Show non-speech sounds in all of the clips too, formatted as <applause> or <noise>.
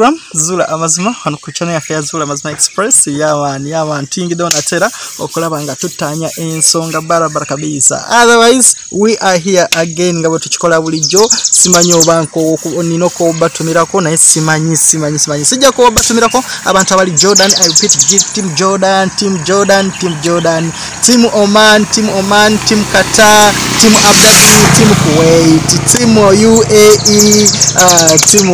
program zula amazima wano ku channel yaffe ya zula amazima express yaman yaman tuyingiddewo natera okulaba nga tutanya ensonga barabara kabisa. Otherwise we are here again nga bwe tukikola bulijjo simanyi oba nina okobatumirako naye simanyi simanyi simanyi. Sijja kubatumirako abantu abali jordan i repeat team jordan team jordan team jordan. Team oman team oman team qatar team abu dhabi team kuwait team uae uh, team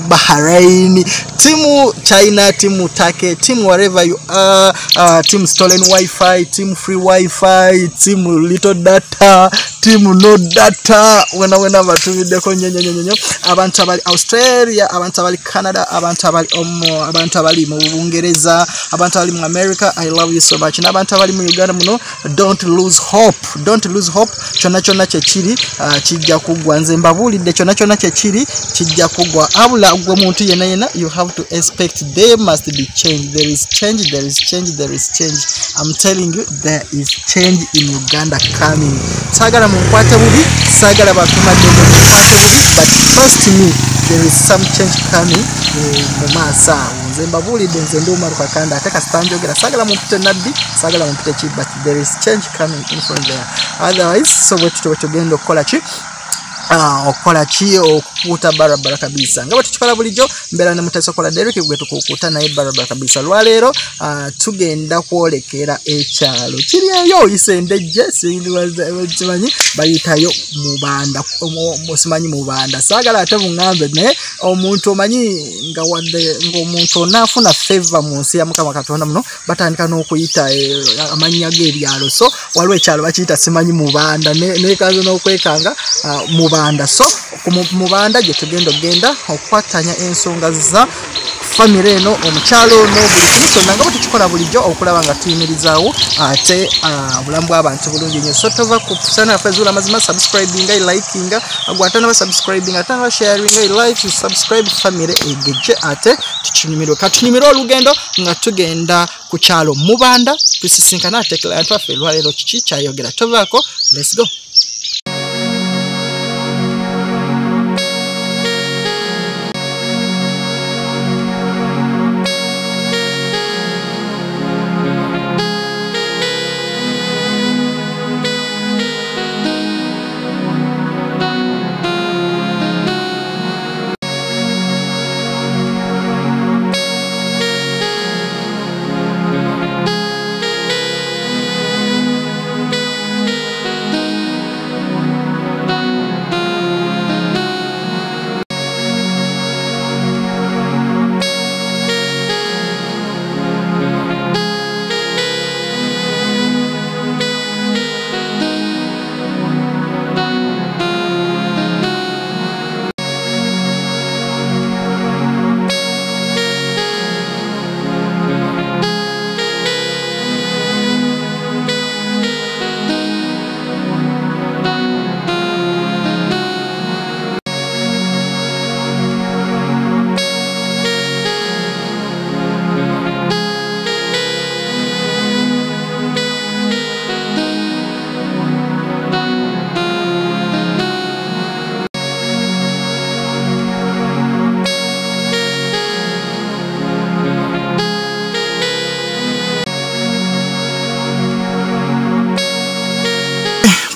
bahrain timu china timu take timu wherever you are uh, team stolen wifi timu free wifi timu little data team no data. Wena wena batumiddeko nyonyonyonyo abantu abali australia abantu abali canada abantu abali omo abantu abali mu bungereza abantu abali mu america. I love you so much. N'abantu abali mu uganda muno don't lose hope. Don't lose hope. Kyonna kyonna kyekiri uh, kijja kuggwa nze mbabuulidde kyonna kyonna kyekiri kijja kugwa. Abula gwe muntu yena yena you have to expect there must be change there is change there is change there is change. I'm telling you there is change in uganda coming. Saagala munkwate bubi saagala batumadde munkwate bubi but trust me there is some change coming mu maaso awo nze mbabuulidde nze ndi umaru kakanda ate kasita njogera saagala mumpite nabbi saagala mumpite ki but there is change coming in from there. Otherwise so bwe tutyo bwe tugenda okukola ki okukola ki? Okukuuta barabara kabisa. Nga bwe tukikola bulijjo mbeera ne mutesa okola derek gwe tukukuuta naye barabara kabisa. Olwaleero uh, tugenda kwolekera ekyalo. Kiri eyo oyisa endejje simanyi bayitayo mubanda simanyi mubanda saagala ate buŋŋambe naye omuntu omanyi nga wadde ngaomuntu onaafuna feva mu nsi ya mukama katonda muno batandika n'okuyita eh, amannya g'ebyalo. So waliwo ekyalo bakiyita simanyi mubanda nekaza n'okwekanga uh, mubanda. So mubanda gye tugenda okgenda okukwatanya ensonga za famire eno omukyalo ono buli kimu kyonna nga bwe tukikola bulijjo okulaba nga tuyimirizaawo ate obulamu bw'abantu bulungi nnyo so tova ku sanaffe zuula amazima subscribinga likinga gwate naba subscribinga ate naba sharinga like subscribe famire egejje ate tukinyumirwe katunyumirwe olugendo nga tugenda ku kyalo. Mubanda tusisinkana atekera yantu affe olwaleero kiki kyayogera? Tovaako let's go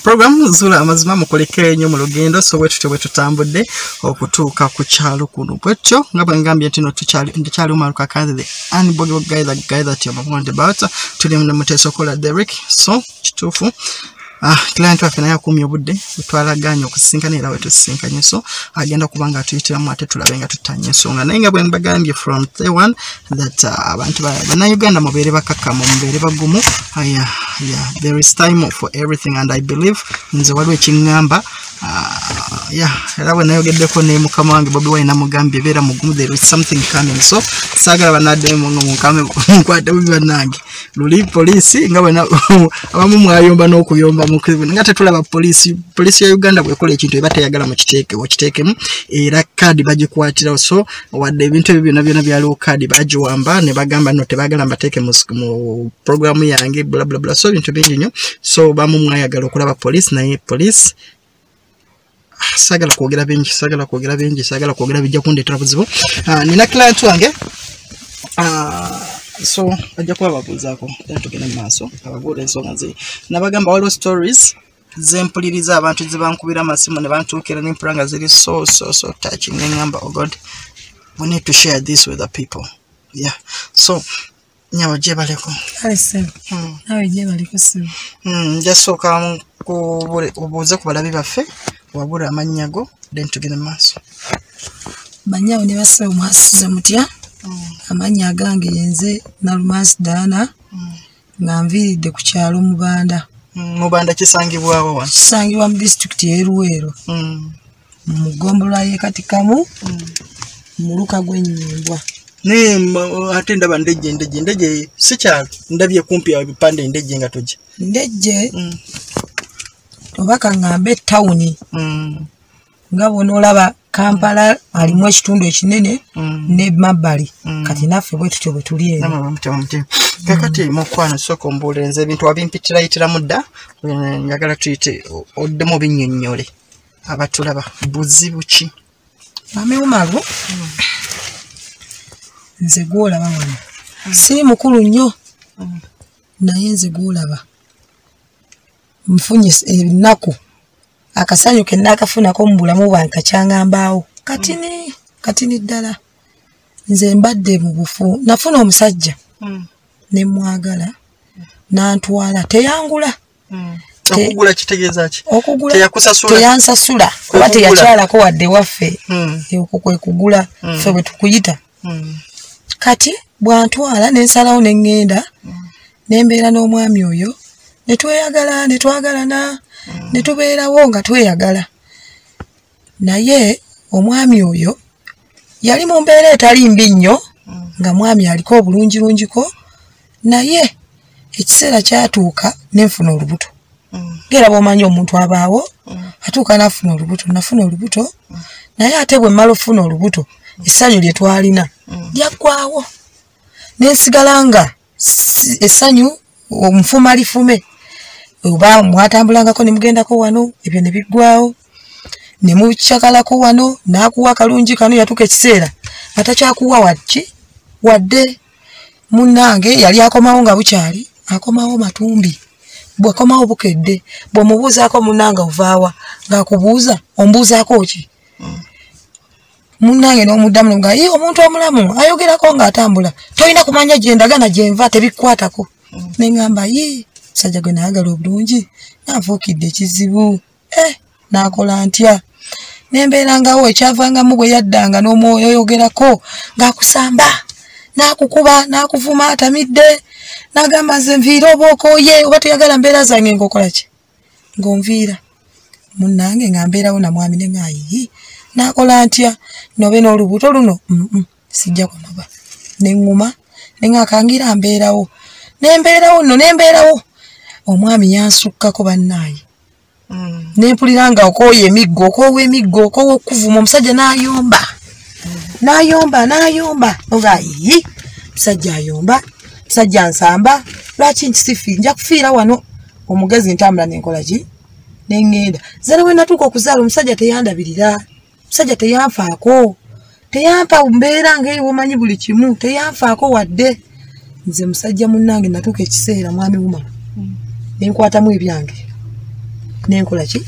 program zula amazima mukolekere nnyo mu lugendo so bwe tutyo bwe tutambudde okutuuka ku kyalo kuno. Bwetyo nga bwe ngambye nti no tukyali umaruka kanze the unbogable guy the guy that you're about. Tuli mu muteesa okola derek so kituufu Ah, client waffe naye akumye obudde bwetwalaganye okusisinkana era wetusisinkanye so agenda kuba nga atuyitiramu ate tulabe nga tutanya ensonga naye nga bwe mbagambye from the one that uh, abantu bannayuganda mubeere bakakkamu mubeere bagumu aya yeah, there is time for everything and i believe nze waliwo ekiŋŋamba uh, yeah, era bwe nayogeddeko ne mukama wange bobi wine namugambye beera mugumu there is something coming. So saagala banaddemu mukame <laughs> nkwate bubi bannange. Luli poliisi nga bwena <laughs> abamu mwayomba n'okuyomba nga tetulaba poliisi poliisi ya uganda bwekola ekintu eba teyagala mukiteekemu era kaadi bagikwatirawo. So wadde ebintu ebyo byonna byonna byaliwo kaadi bagiwamba ne bagamba no tebagala mbateeke mu programu yange blablabla so ebintu bingi nnyo. So bamu mwayagala okulaba poliisi naye poliisi sagala kwogera bingi sagala kwogera bingi sagala kwogera bijja kundeetera buzibu. Ah, nina client wange Ah, so ajja kuba babuuzaako era tugende mu maaso ababuula ensonga ze. Nabagamba waliwo stories zempuliriza abantu zebankubira amasimu ne bantuukira nempula nga ziri so so so touching. Neŋŋamba oh god we need to share this with the people. Yeah. So nyawo gyebaleko Hmm. nawe gyebaliko ssebo. Mm, njasooka obuuze ku balabi baffe wabula amannya go then tugende mu maaso. Banyawo ne basebe mwasize mutya amannya agange yenze nalumansi daana nga nviiridde ku kyalo mubanda Mm, mubanda kisangibwawo wano kisangibwa mu disitulikiti y'eruweero Mm, mu ggombolola y'ekatikamu mm. mu luka gw'ennyimbwa naye ate ndaba ndejje ndejje ndejje si kyalo ndabye kumpi awo ebipande ndejje nga tojja ndejje Mm, oba kaŋŋambe etawuni mm, nga bw'onoolaba kampala alimu ekitundu ekinene mm. n'emabbali Mm. kati naffe bwe tutyo bwe tuli mutima kakati mukwana sooka ombuulenza ebintu wabimpitirayitiramu dda Eh, njagala tuyite oddemu binnyonnyole. Abatulaba buzibu ki mamiwumalu nze gwolaba wano. Siri mukulu nnyo naye nze gwolaba. Nfunye ennaku akasanyu ke naakafunako mu bulamu bwange kakyaŋambaawo katini katini ddala nze mbadde mu bufu nafuna omusajja ne mwagala n'antwala teyangula. Te- okugula kitegeeza ki? Teyansasula. Kuba teyakyalako wadde waffe Mm, okwo kwe kugula Mm. ffe bwe tukuyita. Mm, kati bwantwala nensalawo neŋŋenda nembeera n'omwami oyo ne tweyagala ne twagalana ne tubeerawo nga tweyagala. Naye omwami oyo yali mu mbeera etali mbi nnyo nga mwami aliko obulungirungiko naye ekiseera kyatuuka nenfuna olubuto. Mm, ngera bwomanyi omuntu abaawo atuuka nafuna olubuto nafuna olubuto naye ate bwe mmala okufuna olubuto essanyu lye twalina lyaggwawo nensigala nga essanyu omufuma lifume oba mwatambulangako ne mugendako wano ebyo ne biggwawo ne mukyakalako wano n'akuwa akalungi kano yatuuka ekiseera. Nga takyakuwa waki wadde munnange yali akomawo nga bukyali akomawo matumbi bwakomawo bukedde bw'omubuuzaako munnange ovaawa ng'akubuuza ombuuzaako ki? Munnange n'omuddamu nga ye omuntu omulamu ayogerako ng'atambula. Tolina kumanya gyendagana gyenva tebikkwatako neŋŋamba ye musajja gwe nayagala obulungi nanfuukidde ekizibu. E n'akola ntya? Nembeerangawo ekyavangamu bwe yaddanga n'omwoyo oyogerako ng'akusamba n'akukuba n'akuvuma atamidde n'agamba nze nviira oba okooye oba toyagala mbeera zange ng'okola ki? Ng'onviira. Munnange nga mbeerawo namwami neŋaayi n'akola ntya? Nobe n'olubuto luno? Sijja kunoba neŋŋuma neŋaakangira mbeerawo. Nembeerawo nno nembeerawo omwami yansukkako bannaayi. Mm. nempulira nga okooya emiggo okoowa emiggo okoowa okuvuma omusajja n'ayomba. N'ayomba n'ayomba. Oga yi musajja ayomba musajja nsamba lwaki nkisifi? Nja kufiira wano. Omugezi ntambula nenkola ki? Neŋŋenda zara we natuuka okuzaala omusajja teyandabirira. Omusajja teyanfaako. Teyampa mbeera ngaeri womanyi buli kimu. Teyanfaako wadde. Nze musajja munnange natuuka ekiseera mwami wuma nenkwatamu ebyange. Nenkola ki?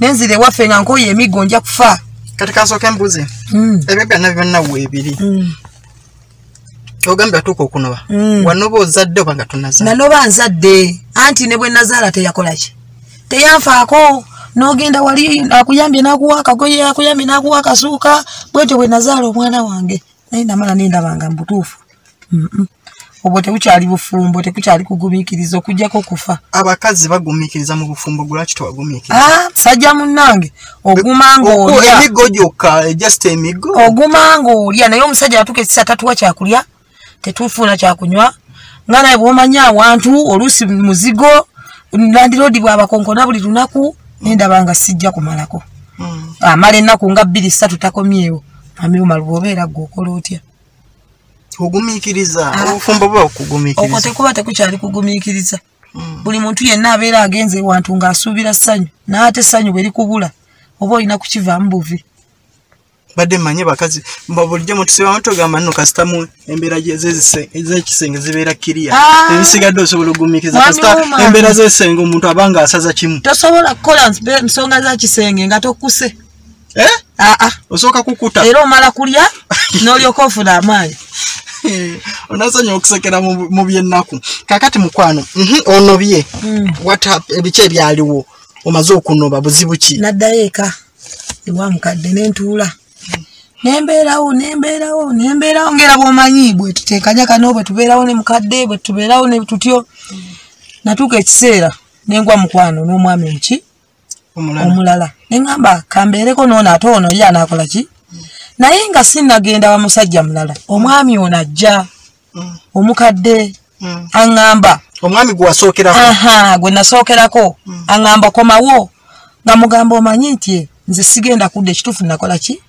Nenzira ewaffe nga nkooye emiggo nja kufa. Kati kasooke embuzi Mm, ebyo byonna byonna weebiri mm, ogambye atuuka okunoba. Mm. wanoba ozadde oba nga tonaza? Nanoba nzadde. Anti ne bwe nazaala teyakola ki? Teyanfaako. N'ogenda wali akuyambye n'akuwa akagoye akuyambye n'akuwa akasuuka. Bwetyo bwe nazaala omwana wange. Naye namala nendabanga mu butuufu. Obwo tebukyali bufumbo tekukyali kugumiikiriza okugjako kufa abakazi bagumiikiriza mu bufumbo gulwaki tewagumiikiriza? Ah, sajja munnange oguma ng'olya. Emiggo gyokka just emiggo oguma ng'olya naye omusajja atuuka ekisa tatuwa kyakulya tetufuuna kyakunywa. Nga naye bwomanya awantu oluusi muzigo landiroodi bwabakonkona buli lunaku nendaba nga sijja kumalako. Mm. amala ennaku nga bbiri ssatu takomyewo. Amiwumalu bwobeera gwe okola otya ogumiikiriza Ah. obufumbo buba okwo okugumiikiriza tekuba tekukyali kugumiikiriza. Mm. buli muntu yenna abeera agenze wantu ng'asuubira ssanyu naate essanyu bwe likubula oba olina kukivaamu buvi. Badde mmanye bakazi bulijjo mutusibamu togamba nno kasitamu embeera ez'ekisenge zibeera kiriya. Ah. ebisigadde osobola ogumiikiriza Mwami kasita embeera z'ekisenge omuntu aba nga asaza kimu. Tosobola kukola nsonga za kisenge nga tokuse Eh? aa osooka kukuta. Era omala kulya <laughs> n'olyoka ofuna amaanyi <laughs> onasanya okusekera mu byennaku. Kakati mukwano mhm, onobye. Mm. What hap- ebiki ebyaliwo? Omaze okunoba buzibu ki? Naddayo eka. Ewa mukadde nentuula nembeerawo nembeerawo nembeerawo ngera bwomanyi bwe tuteekanya kano bwe tubeerawo ne mukadde bwe tubeerawo ne tutyo. Natuuka ekiseera nengwa mukwano n'omwami omuki omulala. Omulala. Neŋŋamba kambeereko noono ate ono ye anaakola ki naye nga sinnagenda wa musajja mulala omwami ono ajja Mm, omukadde mm. aŋŋamba. Omwami gwe wasookerako? Gwe nasookerako. Aŋŋamba komawo. Nga mugamba omanyi nti nze sigenda kudda ekituufu nakola ki?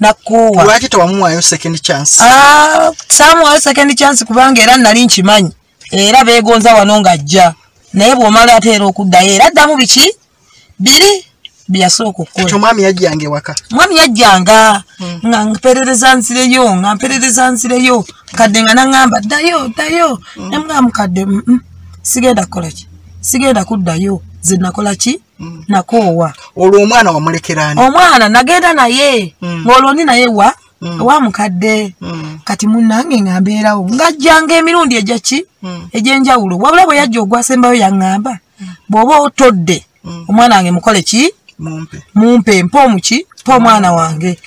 Nakoowa lwaki tewamuwaayo second chance? Ah, saamuwayo second chance kubanga era nali nkimanyi. Era beegonza wano ng'ajja. Naye bw'omala ate era okuddayo era addamu biki? Biri byeyasooka ekyo okukola omwami yajjanga ewaka. Mwami yajjanga nga mperereza nzireyo nga mperereza nzireyo kadde nga naŋŋamba ddayo ddayo. Nemugamba mukadde "Mm, sigenda kukola ki? Sigenda kuddayo. Ze nakola ki? Nakoowa. Olwo omwana wamulekeraani? Omwana nagenda naye. Ng'olwo ndi naye wa? Wa mukadde. Kati munnange nga mbeerawo. Ng'ajjanga emirundi egya ki? Mm, egy'enjawulo. Wabula bwe yajja ogwasembayo yaŋŋamba bw'oba otodde omwana wange mukole ki mumpe. Mumpe mpa omuki mpa omwana wange?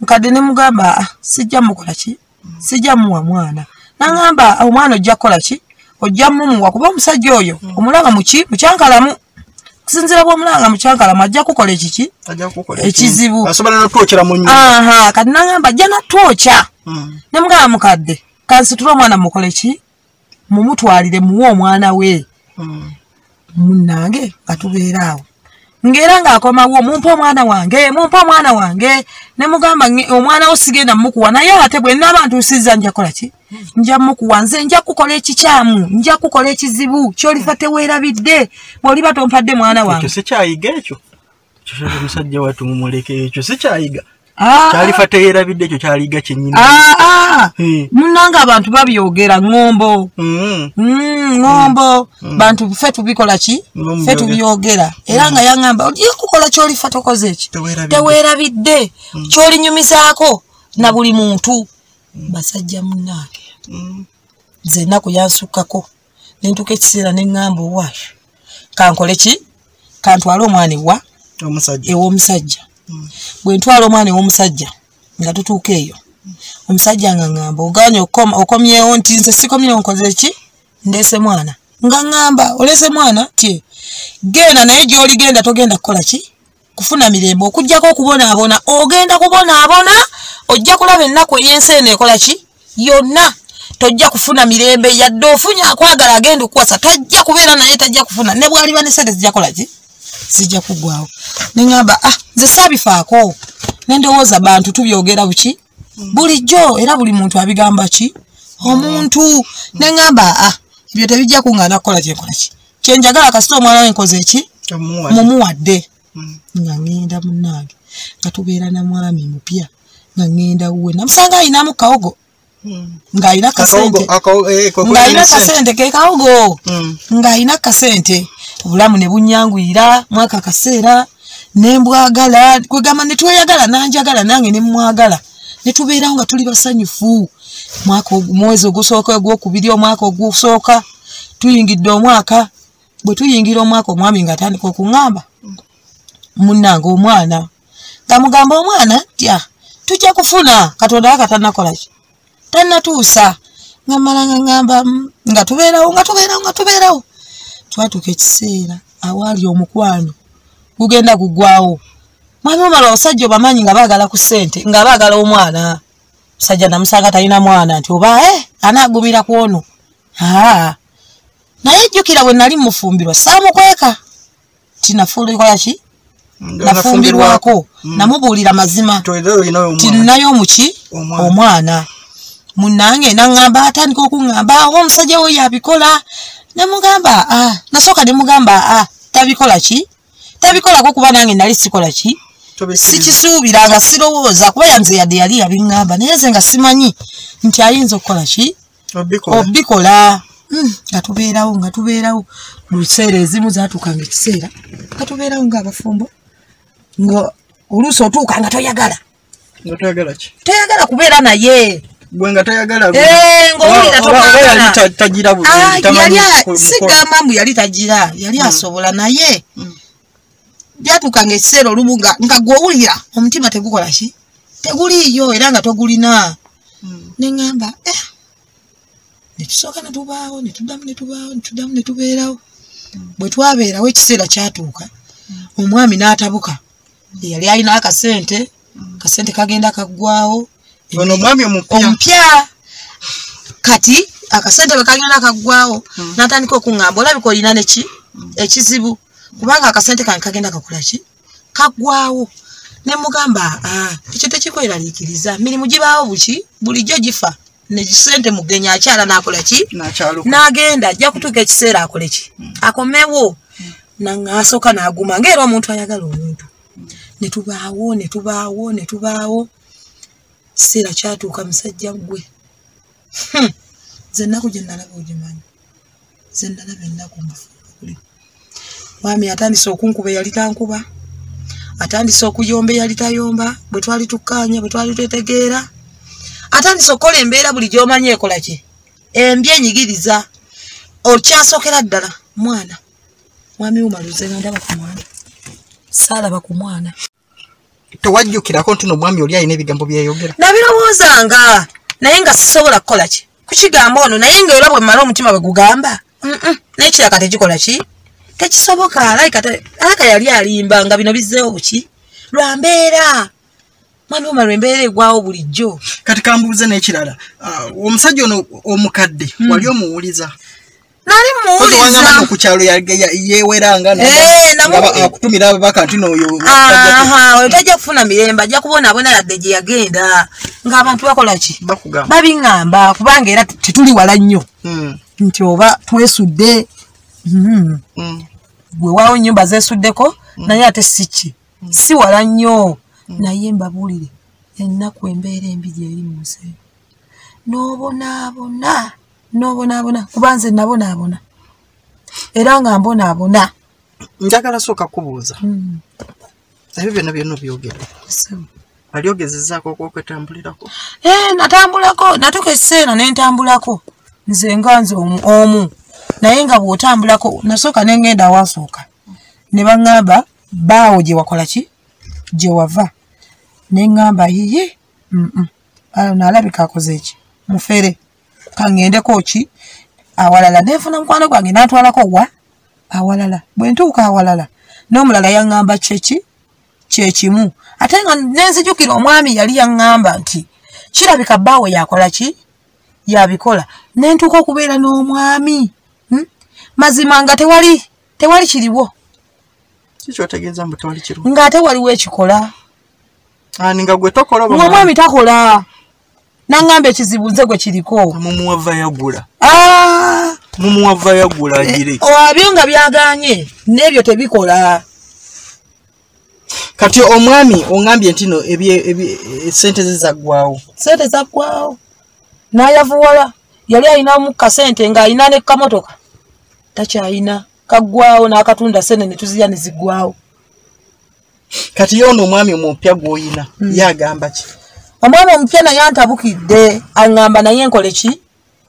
Mukadde ne mugamba "Ah, sijja mukola ki? Sijja muwa mwana. Naŋŋamba omwana ojja kukola ki? Ojja mumuwa kuba omusajja oyo. Omulaba muki mukyankalamu kusinzira bw'omulanga mukyankalamu ajja kukola ekiki Ekizibu. kati naŋŋamba ajja natwokya Mm, ne mugamba mukadde kansitule omwana mukole ki? Mumutwalire muwe omwana we. Mm. munnange nga tubeera awo ng'era ng'akomawo mumpa omwana wange mumpa omwana wange. Ne mugamba "Nge- omwana wo sigenda mukuwa naye ate bwe naaba ntuusizza nja kukola ki? Nja mukuwa nze nja kukola ekikyamu nja kukola ekizibu kyolifa teweerabidde bw'oliba tompadde mwana ekyo wange. sikyayiga ekyo? Ekyo omusajja wattu mumuleke ekyo sikyayiga kyalifa teyeerabidde ekyo kyaliga kyennyini. Ah, ah. Eh, munnange abantu babyogera ŋŋombo mm, Mm, ngombo. Bantu ffe tubikola ki? Ffe byogera. tubyogera. Era nga yaŋŋamba ogiye kukola kyolifa tokoze eki Teweerabidde. kyolinyumizaako na buli muntu. Basajja munnange mm. nze ennaku yansukkako nentuka ekiseera neŋŋamba owaayo kankole ki? Kantwale omwana ewa omusajja. ew'omusajja bwe ntwala omwana ew'omusajja nga tutuuka eyo omusajja nga ŋŋamba oganye okomyewo nti nze sikomyewo nkoze ki? Ndeese mwana. Nga ŋŋamba oleese mwana? Tye genda naye gy'oli genda togenda kukola ki? Kufuna mirembe okugjako okubonaabona ogenda kubonaabona ojja kulaba ennaku ey'ensi eno ekola ki? Yonna. Tojja kufuna mirembe yadde ofunye akwagala agenda okuwasa tajja kubeera naye tajja kufuna ne bwaliba ne sente zijja kola ki zijja kugwawo. Neŋŋamba ah nze saabifaako. Nendowooza bantu tubyogera buki? Bulijjo era buli muntu abigamba ki? Omuntu. Neŋŋamba ah ebyo tebijja kuŋŋaana kukola kyenkola ki? Kyenjagala kasita omwana we nkoze eki mumuwadde. Mm. nga ŋŋenda munnange nga tubeera na mwami mupya nga ŋŋenda wuwe. Namusanga ayinamu kawogo Mm. Akawogo- kasente eh, sente. kasente ke kawogo Mm. ng'alina kasente obulamu ne bunyanguyira mwaka kaseera nembwagala kwegamba ne tweyagala nanjagala nange ne mwagala ne tubeerawo nga tuli basanyufu. Mwaka mwezi ogusooka ogwokubiri omwaka ogusooka tuyingidde omwaka bwe tuyingira omwaka omwami ng'atandika okuŋŋamba munnange omwana nga mugamba omwana tya tujja kufuna katonda wa katanakola ki? Tannatuusa nga mmala nga ŋŋamba "Mm," nga tubeerawo nga tubeerawo nga tubeerawo twatuuka ekiseera awaali omukwano gugenda gugwawo mwami omala abasajja obamanyi nga baagala ku ssente nga baagala omwana. Musajja namusanga talina mwana nti oba e anaagumira ku ono? Aa naye jjukira bwe nali mufumbirwa saamukweka. Tinafuulikola ki? Nafumbirwako. namubuulira mazima. Omwana. tinayo muki Omwana. munange naŋŋamba atandika okuŋŋamba oba omusajja we yabikola nemugamba "Ah," nasooka nemugamba "Ah, tabikola ki? Tabikolako kuba nange nali sikola ki? Tobikkiriza. sikisuubiranga sirowooza kuba yanze yadde yali yabiŋŋamba naye nze nga simanyi nti ayinza okukola ki? Obikola. Mm, nga tubeerawo nga tubeerawo. Mu biseera ezimu zaatuukanga ekiseera nga tubeerawo ngaabafumbo nga oluusi otuuka nga toyagala. Nga toyagala kubeera naye Gwe nga toyagala. gwe. Eh, Ah, sigamba mbu yali tagira yali asobola naye. Byatuukanga ekiseera olumu nga nga gwowulira omutima tegukola ki? Teguliiyo era nga togulina. Mm. neŋŋamba eh, netusooka netubaawo netuddamu netubaawo netuddamu netubeerawo bwe twabeerawo ekiseera kyatuuka. Omwami n'atabuka. Yali alina akasente kasente kagenda kaggwawo Ono omwami omupya. kati akasente bwe kagenda kaggwawo n'atandika okuŋŋamba olabika olina neki ekizibu. Kubanga akasente kange kagenda kakola ki? Kaggwawo ne mugamba "Ah, ekyo tekikweraliikiriza. Mirimu gibaawo buki? Bulijjo gifa. Nekisente mugenya akyala n'akola ki? N'agenda ajja kutuuka ekiseera akole ki? Akomewo. Naŋŋasooka n'aguma. Ngaera omuntu ayagala omuntu. Netubaawo netubaawo netubaawo kiseera kyatuuka musajja gwe Hmm. nze ennaku gye nalaba ogimanyi. Ze nalaba ennaku mufuli mwami atandise okunkuba eyali tankuba atandise okuyomba eyali tayomba bwe twali tukkaanya bwe twali twetegeera. Atandise okukola embeera buli gy'omanyi ekola ki? Embi enyigiriza okyasookera ddala. Mwana mwami wumaluze nga ndaba ku mwana. Saalaba ku mwana Tewajjukirako nti omwami oli alina ebigambo byeyogera. nabirowoozanga naye nga sisobola kukola ki kukigamba ono naye ngaera bwe mmala omutima bwe gugamba naye kiraka tekikola ki tekisoboka alaka yali alimba nga bino bizzeewo buki lwa mbeera mwami wuma lwembeera egwawo bulijjo Kati kambuuze n'ekirala. Ah, Omusajja ono omukadde wali omuwuliza. Nali muwuliza ku kyalo ya- ya- yeeweranga nga- Eh, akutumira ababaka nti n'oyo aha oyo tajja kufuna mirembe ajja kubonaabona yadde gye yagenda. Ng'abantu bakola ki? Babiŋŋamba kubanga era tetuli wala nnyo. Mm, nti oba twesudde mm. mm. gwe waawo ennyumba zeesuddeko naye ate si ki? Si wala nnyo. Naye mbabuulire ennaku embeera embi gyeri mu nsi n'obonaabona n'obonaabona kuba nze nabonaabona era nga mbonaabona njagala sooka kubuuza. Mm, ebyo byonna byonna obyogera ssebo. wali ogezezzaako okwoketambulirako Eh, natambulako. Natuuka ekiseera ne ntambulako nze nga nze omu- naye nga bw'otambulako nasooka ne ngenda awasooka ne baŋŋamba baawo gye wakola ki? Gye wava. Ne ŋŋamba yiye mm-mm. ono alabika akoze eki mufere kaŋŋendeko ki awalala. Nenfuna mukwano gwange n'atwalako wa? Awalala. Bwe ntuuka awalala n'omulala yaŋŋamba kyeki? Kyekimu. Ate nga nenzijukira omwami yali yaŋŋamba nti kirabika bbaawe yakola ki? Yabikola. Nentuuka okubeera n'omwami. Hmm? mazima nga tewali tewali kiriwo. Ng'ate waliwo ekikola. Nga gwe tokola ng'omwami takola naŋŋamba ekizibu nze gwe kiriko. Mumuwava yagula. Ah, mumuwava yagula agire wabyo nga byaganye n'ebyo tebikola. Kati omwami oŋambye nti no esente ze zaggwawo sente zaggwawo n'ayavuwala. Yali alinamu kasente ng'alina ne kamotoka. Takyalina kaggwawo n'akatunda sente ne tuzirya ne ziggwawo kati ye ono omwami omupya gw'oyina ye agamba ki omwami omupya naye antabukidde aŋŋamba naye nkole ki?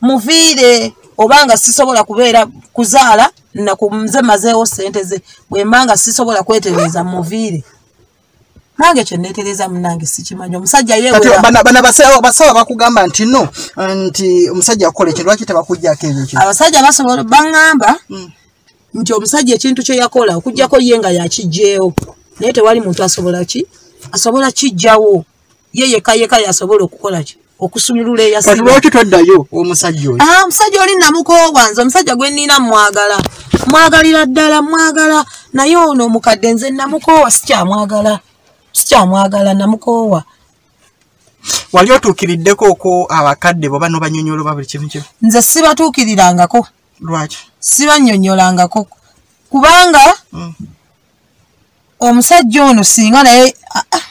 Muviire obanga sisobola kubeera kuzaala nze mazeewo sente ze bwe mba nga sisobola kwetereza muviire. Nange kyeneetereza munange sikimanyi omusajja kati yeewera bana bana basawo bakugamba nti no nti omusajja akola ekintu lwaki tebakuggyako ebyo kintu abasajja basobola baŋŋamba Mm. nti omusajja ekintu kye yakola okugjako ye nga yakiggyeewo. Naye tewali muntu asobola ki? Asobola kiggyawo ye yeka yeka yasobola okukola ki? Okusumulula eyasinga lwaki toddayo? Omusajja oyo. Ah, omusajja oli namukoowa nze omusajja gwe nnina mwagala. Mwagalira ddala mwagala. Naye ono omukadde nze namukoowa sikyamwagala. Sikyamwagala namukoowa. Wali otuukiriddeko okwo abakadde boba nobanyonyola oba buli kimu kimu? Nze sibatuukirirangako. Lwaki? Sibannyonnyolangako kubanga Mm. omusajja ono singa naye ah, ah,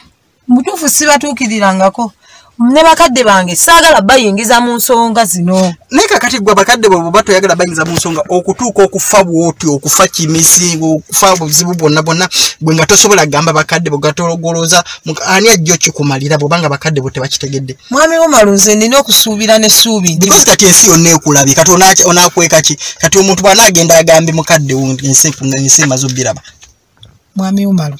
mutuufu sibatuukirirangako. Ne bakadde bange saagala bayingiza mu nsonga zino. Naye kakati gwe abakadde bwe buba toyagala bayinza mu nsonga okutuuka okufa bwoti okufa kimisi okufa buzibu bwonna bwonna gwe nga tosobola kugamba bakadde bwe gatologoloza ani ajja okikumalira bwobanga bakadde bwe tebakitegedde? Mwami womalu nze nina okusuubira n'essuubi because kati ensi yonna ekulabye kati ona- onaakweka ki? Kati omuntu bw'anaagenda agambe mukadde wo ensi emaze obbiraba. Mwami womalu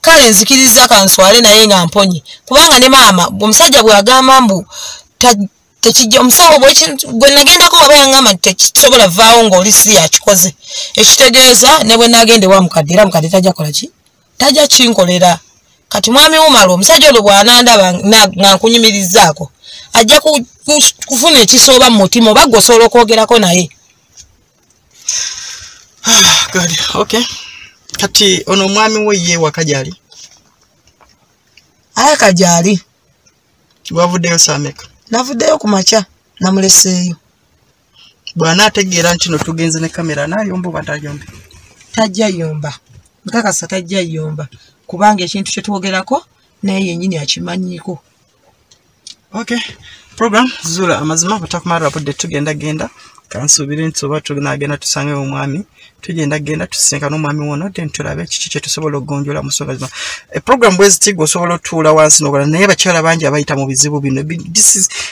kale nzikiriza kanswale naye nga mponye. Kubanga ne maama omusajja bw'agamba mbu tekijja omusawo gwe nagendako waba yaŋŋamba nti tekisobola vaawo ng'oli si yakikoze. Ekitegeeza ne bwe nagende wa mukadde era mukadde tajja kola ki? Tajja kinkolera. Kati mwami wumala omusajja olwo bw'anandaba na- nga nkunyumirizaako ajja ku- ku- kufuna ekisooba mu mutima oba gwe osobola okwogerako naye. Good. okay kati ono omwami we ye waka gyali ayaka gyali gwavuddeyo saameka navuddeyo ku makya namuleseeyo. Bw'anaategeera nti no tugenze ne kamera anaayomba oba tayombe tajja yomba. Nkakasa tajja yomba. Kubanga ekintu kyetwogerako naye yennyini akimanyiiko okay program zuula amazima bwetakumalira budde tugenda genda kansuubire nti oba tunagenda tusange omwami tugenda genda tusinkana omwami wono then tulabe kiki kyetusobola okugonjola mu nsonga zino. Eprogram bwe ziti gwe osobola otuula wansi nokola naye bakyala bangi abayita mu bizibu bino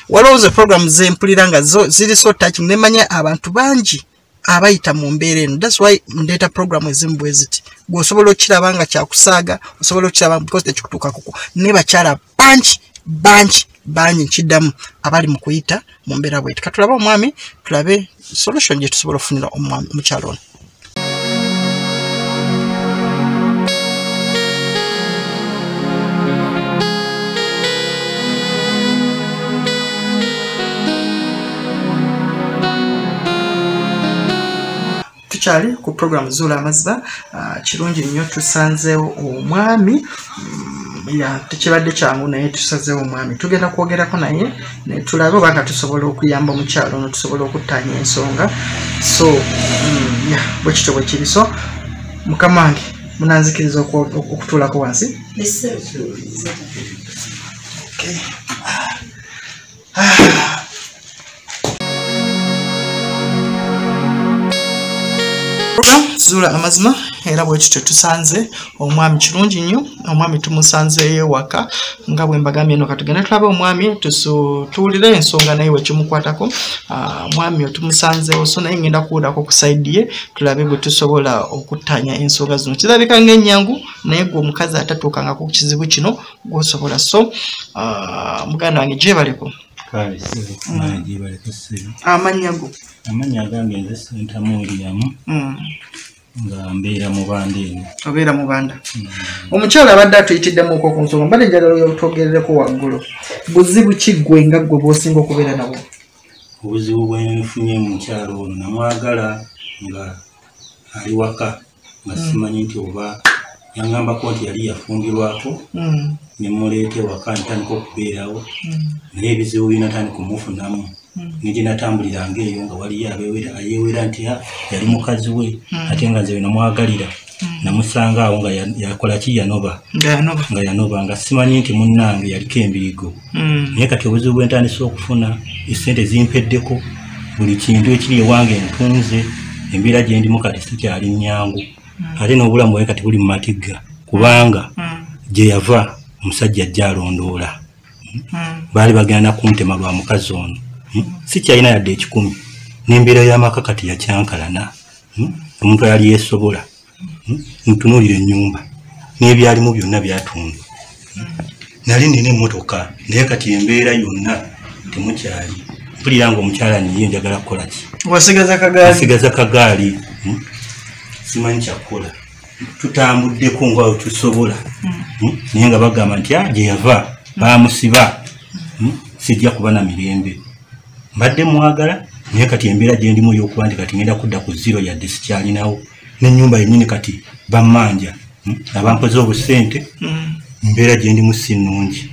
waliwo ze program zempulira nga ziri so touching nemanya abantu bangi abayita mu mbeera eno. Thats why ndeeta program ezimu bwe ziti. Gwe osobola okiraba nga kyakusaaga osobola okiraba because tekikutuukakuko naye bakyala bangi bangi bangi nkiddamu abali mu kuyita mu mbeera bweti. Katulabe omwami tulabe solution gye tusobola okufunira omwami- omukyalo ono tukyali ku program zuula amazima ah, kirungi nnyo tusanzeewo omwami. Mm, ya tekibadde kyangu naye tusazeewo omwami. Tugenda kwogerako naye ne tulabe obanga tusobola okuyamba omukyalo ono tusobola okuttaanya ensonga. So mm, ya bwe kityo bwe kiri so mukama wange munanzikiriza okutuulako wansi? Okay. Program zuula amazima. Era bwe tutyo tusanze omwami kirungi nnyo omwami tumusanzeeyo waka nga bwe mbagambye eno katugenda tulabe omwami tuwulire ensonga naye wekimukwatako Ah, omwami otumusanzeewo so naye ngenda kuwulako ku saidi ye tulabe bwe tusobola okuttanya ensonga zino. Kirabika ngaennyangu naye gwe omukazi atatuukangako ku kizibu kino gwosobola so. Ah, muganda wange gyebaleko kale sebe mangi baleka sebe amannya go. Amannya agange nze sentamu williamu Mm, nga mbeera mu banda eno. Obeera mu banda. Omukyala abadde atuyitiddemuko ku nsonga mbadde njagala otwogerereko waggulu. Buzibu ki ggwe nga ggwe bw'osinga okubeera nabwo? Obuzibu bwenfunye mu mukyalo ono. Namwagala nga ali waka nga simanyi nti oba yaŋŋambako nti yali yafumbirwako Mm, nemuleeta ewaka ntandika okubeerawo naye ebizibu binatandika kumufunamu negye natambuliranga eyo nga waliyo ayeewera nti "Ah, yali mukazi we ate nga nze namwagalira namusanga awo nga ya- yakola ki? Yanoba. Nga yanoba. Nga simanyi nti munnange yaliko embirigo Mm, naye kati obuzibu bwentandise okufuna esente zimpeddeko buli kintu ekiri ewange ntunze embeera gye ndimu kati sikyali nnyangu. Ate n'obulamu bwe kati buli mu matigga kubanga mm, gye yava omusajja ajja alondoola. Mm, baali bagenda kuntema lwa mukazi ono. Hmm? sikyalina yadde ekikumi. N'embeera y'amaka kati yakyankalana. Hmm? omuntu ayali yeesobola. Hmm? ntunuulira ennyumba. N'ebyalimu byonna byatundwa nali nina emmotoka naye kati embeera yonna temukyali. Mpulira nga omukyala niye njagala kukola ki? Wasigaza kagaali. Hmm? simanyi kyakukola tutambuddeko nga we tusobola Hmm? naye nga bagamba nti "Ah, gye yava bamusiba. Hmm? sijja kuba na mirembe. Mbadde mwagala naye kati embeera gye ndimu ey'okuba nti kati ngenda kudda ku ziro yadde sikyalinawo n'ennyumba yennyini kati bammanja. Hmm? abampoze obusente embeera gye ndimu si nnungi.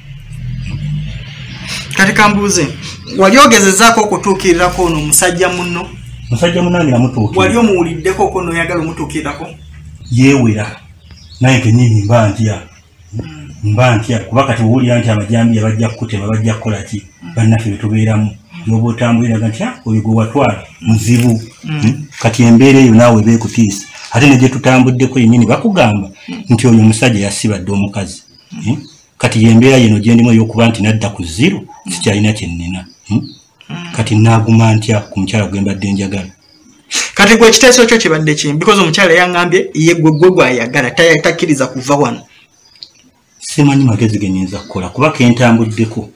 Kati kambuuze wali ogezezaako okutuukirirako ono omusajja munno? Musajja munange namutuukira wali omuwuliddeko ko noyagala omutuukirirako yeewera. Naye kenyini mba ntya? Mba ntya? Kuba kati owulira nti amajambiya bajja kukutema bajja kukola ki? Bannaffe betubeeramu noba otambuliraga nti "Ah, oyo gwe watwala muzibu Hmm? kati embeera eyo naawe beekutiisa. Ate ne gye tutambuddeko yennyini bakugamba nti oyo omusajja yasibadde omukazi. Hmm? kati yembeera yeno gyendimu ey'okuba nti nadda ku ziro sikyalina kyennina Hmm? kati naaguma ntya ku mukyala gwe mbadde njagala kati gwe ekiteeso kyo kibadde kimu because omukyala yaŋŋambye ye gwe gwe gwayagala takkiriza kuva wano. Simanyi magezi genyinza kukola kuba kentambuddeko.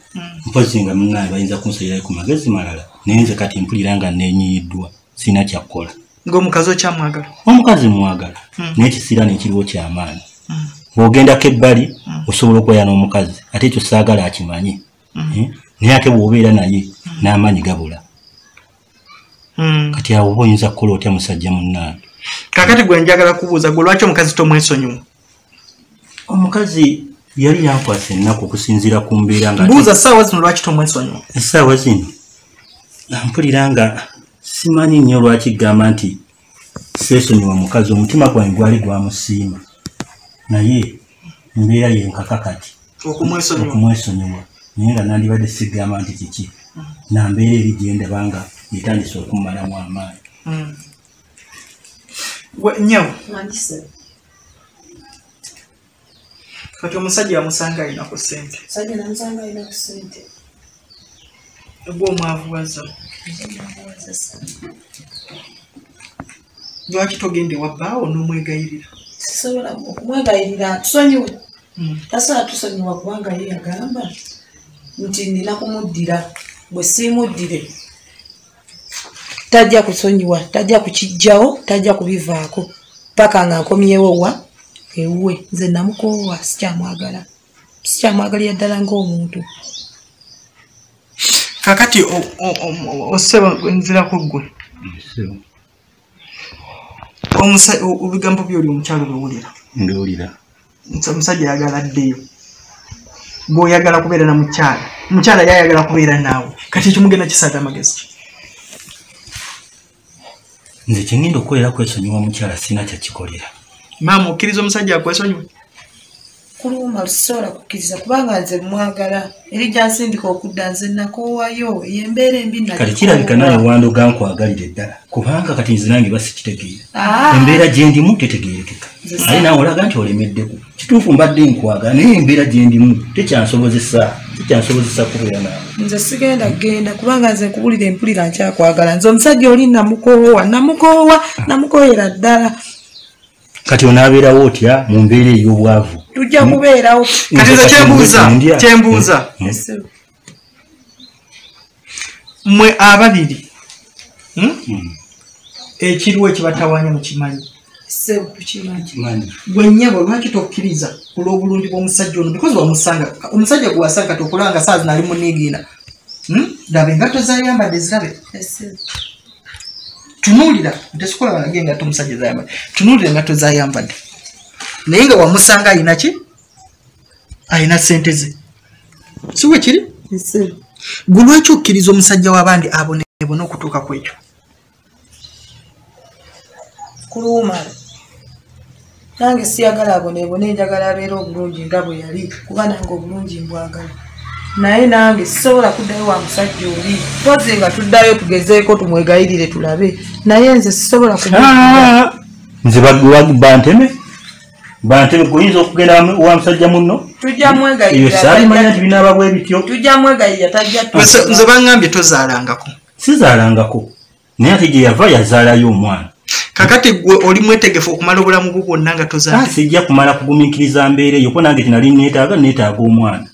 Mpozi nga munaawe bayinza kunsalirayo ku magezi malala naye nze kati mpulira nga nenyiyiddwa sirina kyakkola ng'omukazi okyamwagala? Omukazi mwagala naye ekisiira nekiriwo kyamaanyi. Bw'ogendako ebbali osobola okwaya n'omukazi ate ekyo saagala akimanyi. Eh? naye ate bw'obeera naye n'amaanyi gabula. Kati awo oba oyinza kukola otya musajja munnange kakati gwe njagala kubuuza gwe lwaki omukazi tomwesonyiwa omukazi yali yankwasa ennaku okusinziira ku mbeera nga mbuuza saawa zino lwaki tomwesonyiwa essaawa zino? Mpulira nga simanyi nnyo lwaki gamba nti seesonyiwa mukazi omutima gwange gwali gwamusiima naye embeera yenkaka kati. Okumwesonyiwa naye nga nandibadde sigamba nti kiki? Nambeera eri gyendaba nga etandise okummalamu amaanyi Mm. Nyawo kati omusajja yamusanga alina ku sente gwe omwavuwaza lwaki togende wabbaawo n'omwegayirira? Sisobola okumwegayirira. Tusonyiwe. Tasobola tusonyiwa kubanga ye yagamba nti nina kumuddira. Bwe siimuddire tajja kusonyiwa tajja kukijjawo tajja kubivaako. Paka nga nkomyewo wa? Ewuwe nze namukoowa sikyamwagala. Sikyamwagalira ddala ng'omuntu. Kakati o- o- o- oseba nzirako ggwe. Ebigambo byoli omukyalo biwulira ndiwulira Nti omusajja ayagala addeyo. Gweoyagala kubeera na mukyala mukyala yayagala kubeera naawe. Kati ekimugenda kisaata amagezi ki? Nze kyengenda okukolera kwesonyiwa mukyala sina kyakikolera maama okkiriza omusajja akwesonyiwe? Kuluma lusobola kukkiriza kubanga nze mwagala. Eri gyansindika okudda nze nakoowayo yembeera embi kati kirabika naye wandoga nkwagalira eddala kubanga kati nze nange basikitegeera Ah. embeera gyendimu tetegerekeka naye nawe olaga nti olemeddeku kituufu mbadde nkwagala naye embeera gyendimu tekyansobozesa tekyansobozesa kubeera naawe? Nze sigenda kgenda kubanga nze nkubulira empulira nkyakwagala. Nze omusajja oli namukoowa namukoowa namukoowera ddala. Kati onaabeerawo otya mu mbeera ey'obwavu? Tujja kubeerawo. Kati nze kyembuuza kyembuuza mmwe ababiri hmm? ekiriwo ekibatawanya mukimanyi tukimanyi Manyi. gwe nnyabo lwaki tokkiriza olw'obulungi bw'omusajja ono? Because wamusanga omusajja gwe wasanga kati okulanga saa zino ali muniigiina Hmm? laba engatto zayambadde zirabe. Tunuulira tesikola balage engatto omusajja zayambadde. Tunuulira engatto zayambadde. Naye nga wamusanga ayina ki? Ayina sente ze. Si bwe kiri? Gwe lwaki okkiriza omusajja w'abandi abonebona okutuuka ku ekyo? Kuluumala nange siyagala abonebone njagala abeera obulungi nga bwe yali kuba nange obulungi mbwagala. Naye nange sisobola kuddayo wa musajja oli. Pozi nga tuddayo tugezeeko tumwegayirire tulabe. Naye nze sisobola kumwegayirira. Ah, nze ba- banteme. Banteme oyinza okugenda wa- musajja munno? Tujja eyo mwegayirira saalimanya tajja- nti binaaba bwe bityo tujja mwegayirira tajja Nze- nze baŋŋambye tozaalangako. Sizaalangako. Naye ate gye yava yazaalayo omwana kakati gwe oli mwetegefu okumala obulamu bwo bwonna nga tozaale sijja kumala kugumiikiriza mbeera eyo ko nange tinali neetaaga neetaaga omwana.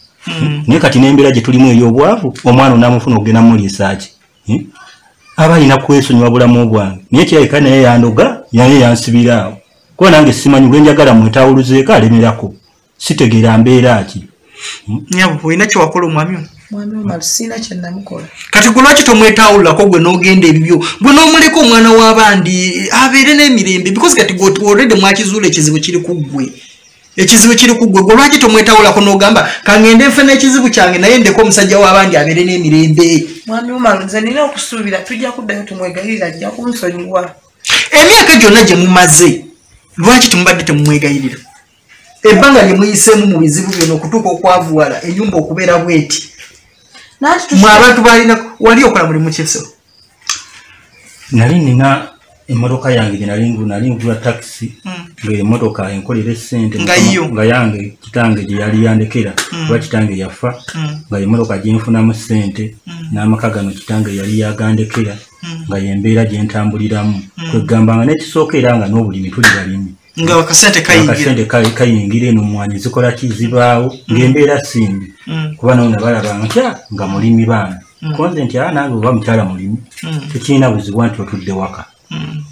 Naye kati n'embeera gye tulimu ey'obwavu omwana onaamufuna okugenda muliisa ki Hmm? aba alina kwesonyiwa bulamu bwange. Naye kirabika naye yandoga naye yansibira awo. Kuba nange simanyi gwe njagala mwetawuluzeeko alemerako. Sitegeera mbeera ki? Nyabo olina kyewakola omwami mwami omalu siina kyenamukola kati gwe lwaki tomwetawululako gwe n'ogenda ebibyo? Gwe n'omuleka omwana w'abandi abeere n'emirembe because kati gwe olredi mwakizuula ekizibu kiri ku ggwe. Ekizibu kiri ku ggwe gwe lwaki tomwetawulako n'ogamba kangende nfe n'ekizibu kyange naye ndeko omusajja w'abandi abeere n'emirembe? Mwami omalu nze nina okusuubira tujja kuddayo tumwegayirira ajja kunsonyiwa. Emyaka gyonna gye mumaze lwaki temubadde temumwegayirira? Ebbanga lye muyiseemu mu bizibu bino okutuuka okwavuwala enyumba okubeera bweti mwe abantu balina wali okola mulimu kisebo nali nina emmotoka yange gye nali ngu- nali ngula takisi ngaemotoka enkolera esente Nga yange kitange gye yali yandekera kuba kitange yafa nga emmotoka gyenfunamu sente n'amaka gano kitange yali yagandekera nga yembeera gyentambuliramu kwegamba nga nekisooka era nga n'obulimi tuli balimi. Nga akasente kayingira. akasente ka- kayingira eno mwanyi zikola ki zibaawo ng'embeera simbi kuba nawo nabalaba ntya nga mulimi baana. Konze nti aa nange oba mukyala mulimi tekirina buzibu nti otudde waka.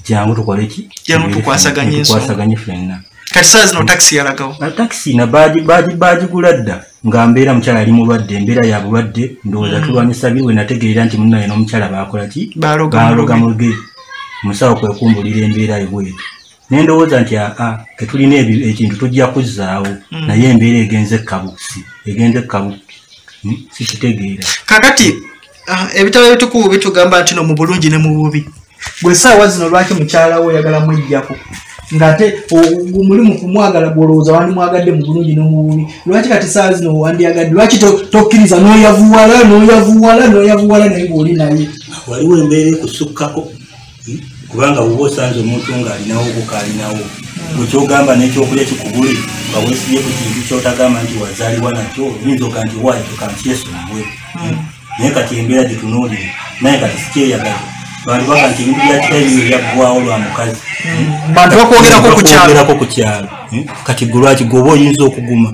Jangu tukole ki? Tukwasaganye ffenna kati saa zino takisi yalagawo? Na takisi na baagigula dda. Nga mbeera mukyala yali mulwadde embeera ya bulwadde ndowooza tulwanyisa biwe nategeerera nti munnaye n'omukyala baakola ki? Baaloga baaloga mu mu lugeri omusawo kwe kumbulira embeera ebwetu ne ndowooza nti aa tetulina ebi- ekintu tujja kuzzaawo. Naye embeera egenze ekkabusi egenze ekkabu Hmm, sikitegeera. Kakati ah, ebitabo ebitukuvu bitugamba nti no mu bulungi ne mu bubi. Gwe saawa zino lwaki mukyala we oyagala mwejjako ngaate mulimu kumwagala gwolowooza wandimwagadde mu bulungi ne mu bubi. Lwaki kati saa zino wandiyagadde? Lwaki to- tokkiriza n'oyavuwala n'oyavuwala n'oyavuwala naye ng'oli naye? Waliwo embeera ekusukkako hmm? Kubanga bwoba osanze omuntu ng'alinawo buka alinawo bwekyogamba n'ekyokulya kikubuli nga weesibye ku kintu kyotagamba nti wazaalibwa nakyo oyinza oga nti waakyo kankyesumwe naye kati embeera gyetunuulire naye kati sikyeyagaza bantu baga nti ebintu byakitaibyo byaggwawo lwa mukazi. Bantu bakwogerako ku kyalo. Kati gwe lwaki gwe oba oyinza okuguma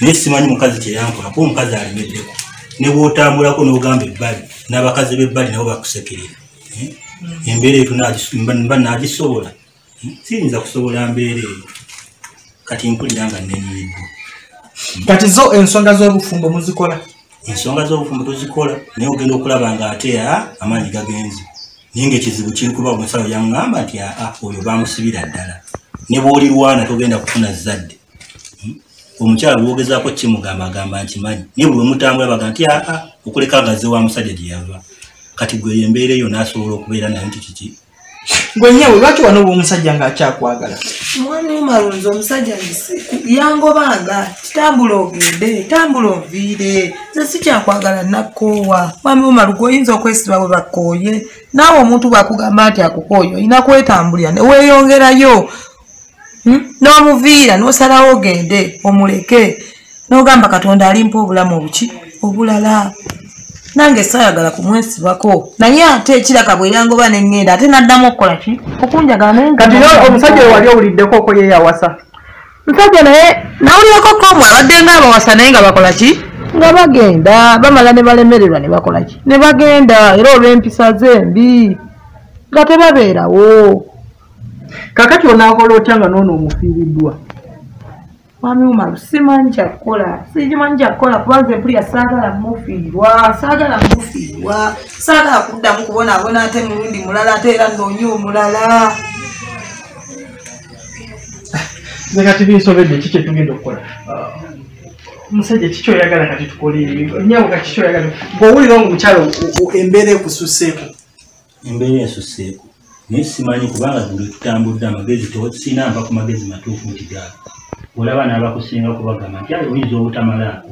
naye simanyi mukazi kyeyankola kuba omukazi alemeddeko ne bwotambulako n'ogamba ebbali n'abakazi b'ebbali nabo bakusekerera? Embeera eyo mba nagisobola. Hmm? siyinza kusobola mbeera eyo. Kati mpulira nga nenyiddwa kati zo ensonga z'obufumbo muzikola? Ensonga z'obufumbo tozikola naye ogenda okulaba nga ate a amaanyi gagenze. Naye ngaekizibu kiri kuba omusawo yaŋŋamba nti aa oyo bamusibira ddala. Ne bwolirwana togenda kufuna zadde Hmm? omukyala bwogezaako kimugamba agamba nti manyi naye buli wemutambula baga nti aa okuleka ngaze wa musajja gye yava kati gwe embeera eyo n'asobola okubeera nayo nti kiki? Gwe nyewe lwaki wano oba omusajja ng'akyakwagala? Mwami wumalunzi omusajja yangobanga tambula ogende tambula onviire nze sikyakwagala nakkoowa mwami wumaluga oyinza okwesiba bwe bakkooye naawe omuntu bwakugamba nti akukooye olina kwetambulira neweeyongerayo Hmm? n'omuviira n'osalawo ogende omuleke. N'ogamba katonda alimpa obulamu obuki? Obulala nange saayagala kumwesibako naye ate ekiraka bwe yangoba neŋŋenda ate naddamu okukola ki? Okunjagala naye omusajja wali owuliddeko oko ye yawasa musajja naye nawulirako komu abadde nga abawasa naye nga bakola ki? Nga bagenda bamala ne balemererwa ne bakola ki? Ne bagenda era olw'empisa ze embi nga tebabeerawo. Kakati onaakola otya nga noono omufiiriddwa mwami wumalu simanyi kyakukola sikimanyi kyakukola kubanza empulya saagala mufiirwa saagala mufiirwa saagala kuddamu kubonaabona ate mulundi mulala ate era noonye omulala <laughs> nze kati binsobedde ki kyetugenda okukola omusajja kiki oyagala kati tukole nyawo kati kiki oyagala bw'owulira nga omukyalo embeera ekususseeko embeera esuseeko naye simanyi kubanga buli tutambudde amagezi to- sina nva ku magezi matuufu nti gaali olaba n'abakusinga kubagamba nti ayo oyinza obutamalaako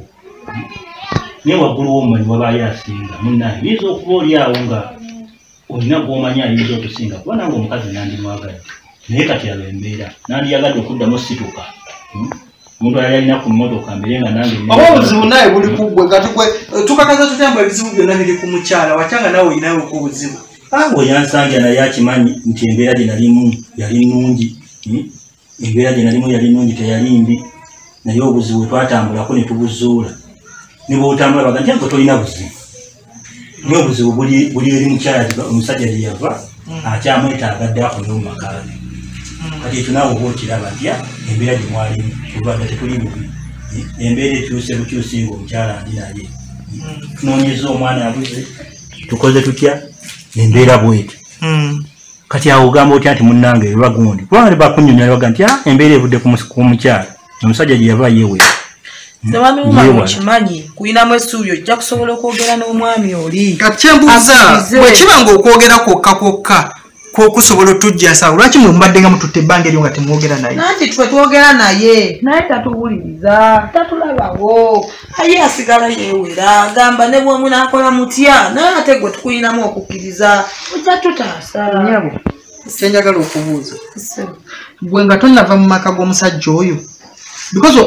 naye waggulu w'omumanyi wabaayo asinga munnaye oyinza okuba oli awo nga olina gw'omanyi ayinza okusinga kuba nange omukazi nandimwagadde naye kati abo embeera nandiyagadde okuddamu situka. Hmm? omuntu ayali alina ku mmotoka mbere nga nange oba obuzibu naye buli ku gwe kati gwe tukakaza tutya mbu ebizibu byonna biri ku mukyala? Wakyanga nawe olinayo ku buzibu. Awo yansanja naye akimanyi nti embeera gye nalimu yali nnungi. Hmm? Embeera gye nalimu yali nnungi teyali mbi naye obuzibu bwe twatambulako ne tubuzuula. Ne bwotambula baga nti ange tolina buzibu. Naye obuzibu buli eri mukyala omusajja gye yava akyamwetaagadde akolewo mu maka ge. Kati ekyo naawe oba okiraba "Ah, embeera gye mwalimu tulwadde tetuli bubi embeera ekyuse bukyusi nga omukyala ndi naye. Tunoonyeza omwana abuze tukoze tutya? Embeera bwetyo kati awo ogamba otya nti munnange eba gundi kubanga bakunyumya baga nti "Ah, embeera evudde ku mukyala. Omusajja gye yava yewe Yeewala. mukimanyi kulinamu essuubi ojja kusobola okwogera n'omwami oli. Kati kyembuuza bwe kiba nga okwogera kwokka kwokka ku- kusobola otujja sawa lwaki mwe mubadde nga mututte ebbanga eryo nga temwogera naye? Nanti twe twogera naye. Naye tatuwuliriza tatulabawo. Aye asigala yeewera agamba ne bwemunaakola mutya naye ate gwe tukuyinamu okukkiriza ojja tutaasa nyabo kyenjagala okubuuza. gwe nga tonava mu maka g'omusajja oyo because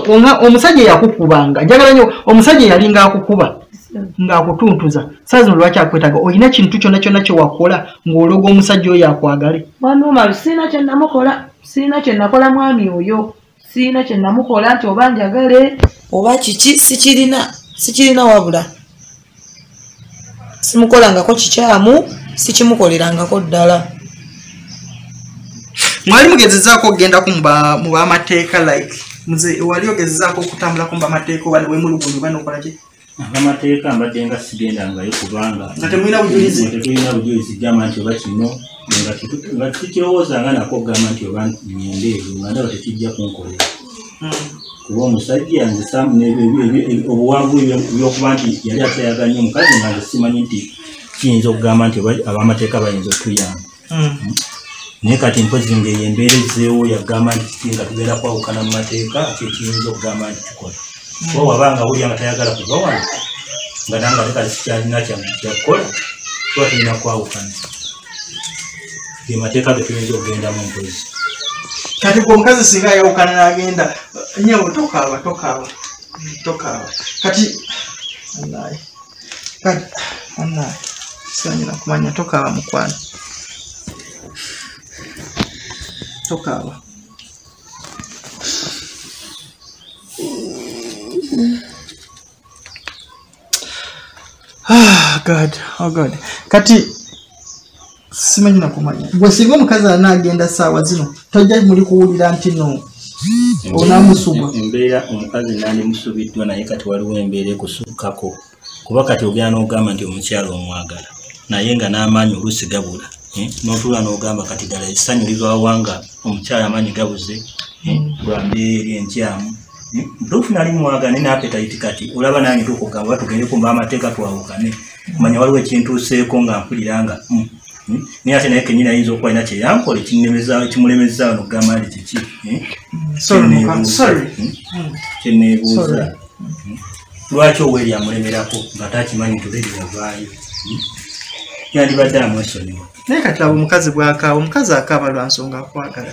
omusajja yakukubanga njagala nyo omusajja yalinga akukuba ng'akutuntuza. Saa zino lwaki akwetaga olina kintu kyonna kyonna kyewakola ng'ologa omusajja oyo akwagale. Wanumalu siina kye namukola siina kye nakola mwami oyo siina kye namukola nti oba njagale oba kiki sikirina sikirina wabula. Simukolangako kikyamu sikimukolerangako ddala. Mwali mugezezaako okgendako mu ba- mu bamateeka like muze wali ogezezaako okutambulako mu bamateeka oba wemulugunyu oba nokolaki amateeka mbadde nga sigendangayo kubanga Nga temulina bujulizi? Tetulina bujulizi gamba nti oba kino nga tukirowoozanga nako okugamba nti oba nyendeeru nga ndaba tekijja kunkolera. Kuba omusajja nze ebyo- ebyo- ebyo- obuwanvu ebyo- ebyokuba nti yali atayaganye omukazi nga nze simanyi nti kiyinza okugamba nti abamateeka bayinza okutuyamba. Naye kati mpozi ngaeyo embeera ezzeewo yagamba nti nga tugenda kwawukana mu mateeka kyekiyinza okugamba nti kikola kuba wabanga wulya nga tayagala kuva wano nga nanga ate kati sikyalina kya- kyakukola tuba tulina kwawukana ge mateeka ge tuyinza okugendamu mpozi kati gwe omukazi singa ayawukana n'agenda toka tokaaba tokaaba tokaaba kati anaye kati anaye nina kumanya tokaaba mukwano tokaaba god oh god. Kati simanyi nakumanya. Gwe singa omukazi anaagenda saawa zino tojja muli kuwulira nti no Onaamusubwa. embeera omukazi nandimusubiddwa naye kati waliwo embeera ekusukkako. Kuba kati ogenda n'ogamba nti omukyalo omwagala naye nga n'amaanyi oluusi gabula eh, n'otuula n'ogamba kati ddala essanyu livaawa nga omukyala amaanyi gabuze eh, lwa mbeera eri enkyamu Ntuufu nali mwagala naye naapetayiti kati olaba nange tukugamba tugende kumba amateeka twawukane. Manya waliwo ekintuuseeko nga mpulira nga mm, mm, naye ate naye kenyini ayinza okuba alina kyeyankole kimulemezaawo nokugamba nti kiki? Eh, Sorry, Mukwano, sorry. kyeneebuuza Sorry. lwaki oweri amulemerako? Nga takimanyi nti oleri yavaayo yandibadde amwesonyiwa. Naye kati laba omukazi bwakaaba omukazi akaaba lwa nsonga akwagala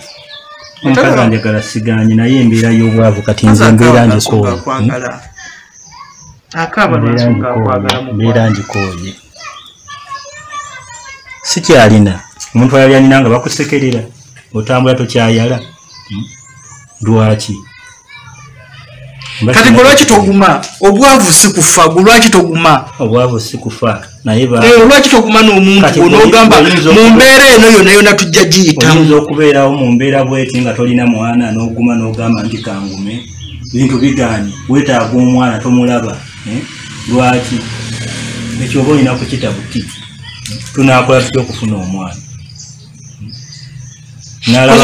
omukazi anjagala siganye naye embeera y'obwavu kati nze Omukazi mbeera akaaba lwa nsonga ngikooye akwagala akaaba lwa Mbeera nsonga akwagala ngikooye, mbeera mukwano ngikooye sikyalina. Omuntu ayali alina nga bakusekerera otambula tokyayala. Hmm? lwaki kati gwe lwaki toguma? Obwavu si kufa gwe lwaki toguma? Obwavu si kufa naye Eh, lwaki toguma n'omuntu onoogamba mu mbeera eno yonna yonna tujja giyitamu? Oyinza okubeerawo mu mbeera bweti nga tolina mwana n'oguma n'ogamba nti kangume bintu biganye weetaaga omwana tomulaba eh? lwaki? Ekyo oba olina kukita buti tunaakola tutya okufuna omwana?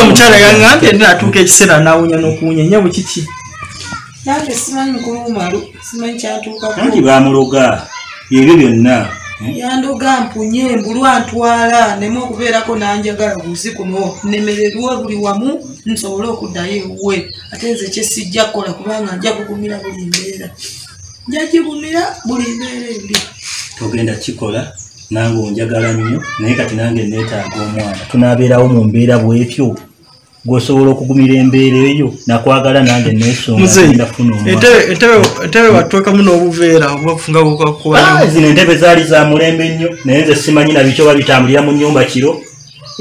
Omukyala yaŋambye ndi natuuka ekiseera nawunya n'okuwunya nyabo kiki nange simanyi mukulumalu simanyi kyatuukako. Anti bamuloga ebyo byonna. Yandoga mpunye mbulwa ntwala nemu okubeerako nanjagala buzi kuno nemererwe buli wamu nsobole okuddayo ewuwe. Ate nze kyesijja kukola kubanga nja kugumira buli mbeera. Nja gigumira buli mbeera eri togenda kikola nange onjagala nnyo naye kati nange neetaaga omwana. Tunaabeerawo mu mbeera bwetyo gwosobola okugumira embeera eyo nakwagala nange neesonga muzeyi ngenda kufuna omwana entebe- entebe- entebe watwekamu n'obuveera Ah, zino entebe zaali za mulembe nnyo naye nze simanyi nabikyo babitambulira mu nyumba kiro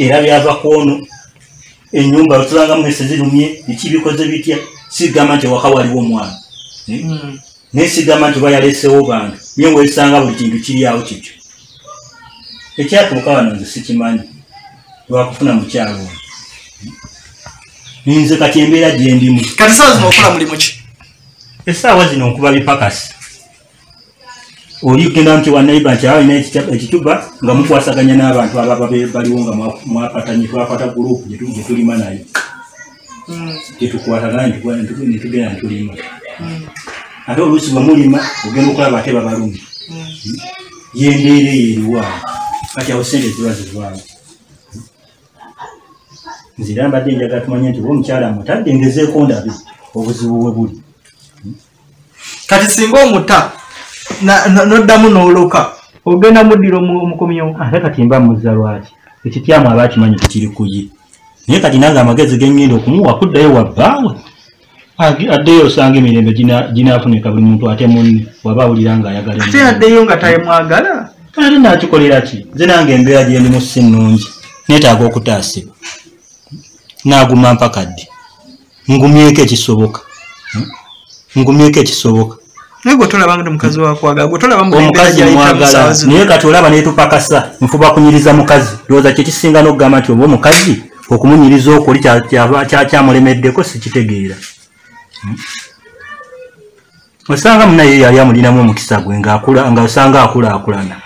era byava kwono enyumba tulangamu ese zirumye biki bikoze bitya? Sigamba nti waka waliwo omwana Eh? naye sigamba nti oba yalesewo bantu ye ngaoisanga buli kintu kiri awo kikyo ekyatuuka wano nze sikimanyi lwakufuna mukyalo ono nze kati embeera gyendimu kati saa zino okola mulimu ki? Essaawa zino nkuba bipakasi oli kugenda nti wanaiba nti alina ekituba nga mukwasaganya n'abantu ababa baliwo nga mwa- mwapatanye twakwata gurupu gyetu- gyetulima nayo gyetukwatagana netugenda netulima ate oluusi bwe mulima ogenda okulaba ate babalumi yembeera eyo eriwaawo kati awo sente ziba zivaawo nzira mbadde njagala tumanye nti oba omukyala mutadde ngezeeko ndabe obuzibu we buli. Kati singa omuta noddamu n'oloka ogenda muddira omu- omukomyewo ate kati mba muzza lwaki? Ekityamu aba akimanyi tekiri ku ye. Naye kati nange amagezi gengenda okumuwa kuddayo wabbaawe addeyo osanga emirembe gina- ginaafunika buli muntu ate munne waba awulira ng'ayagala ate yaddeyo nga tayemwagala ate nakikolera ki? Nze nange embeera gyendimu si nnungi neetaaga okutaasibwa naaguma mpaka ddi? Ngumyeko ekisoboka. Hmm? ngumyeko ekisoboka. Naye gwe tolaba nti mukazi wakwagala gwe tolaba omukazi mwagala. naye kati olaba netupakasa nfuba kunyiriza mukazi. Lowooza kyekisinga n'okugamba nti oba omukazi okumunyiriza okwo oli kyamulemeddeko sikitegeera. Hmm? osanga munaye yali amulinamu omukisa gwe nga osanga akulaakulana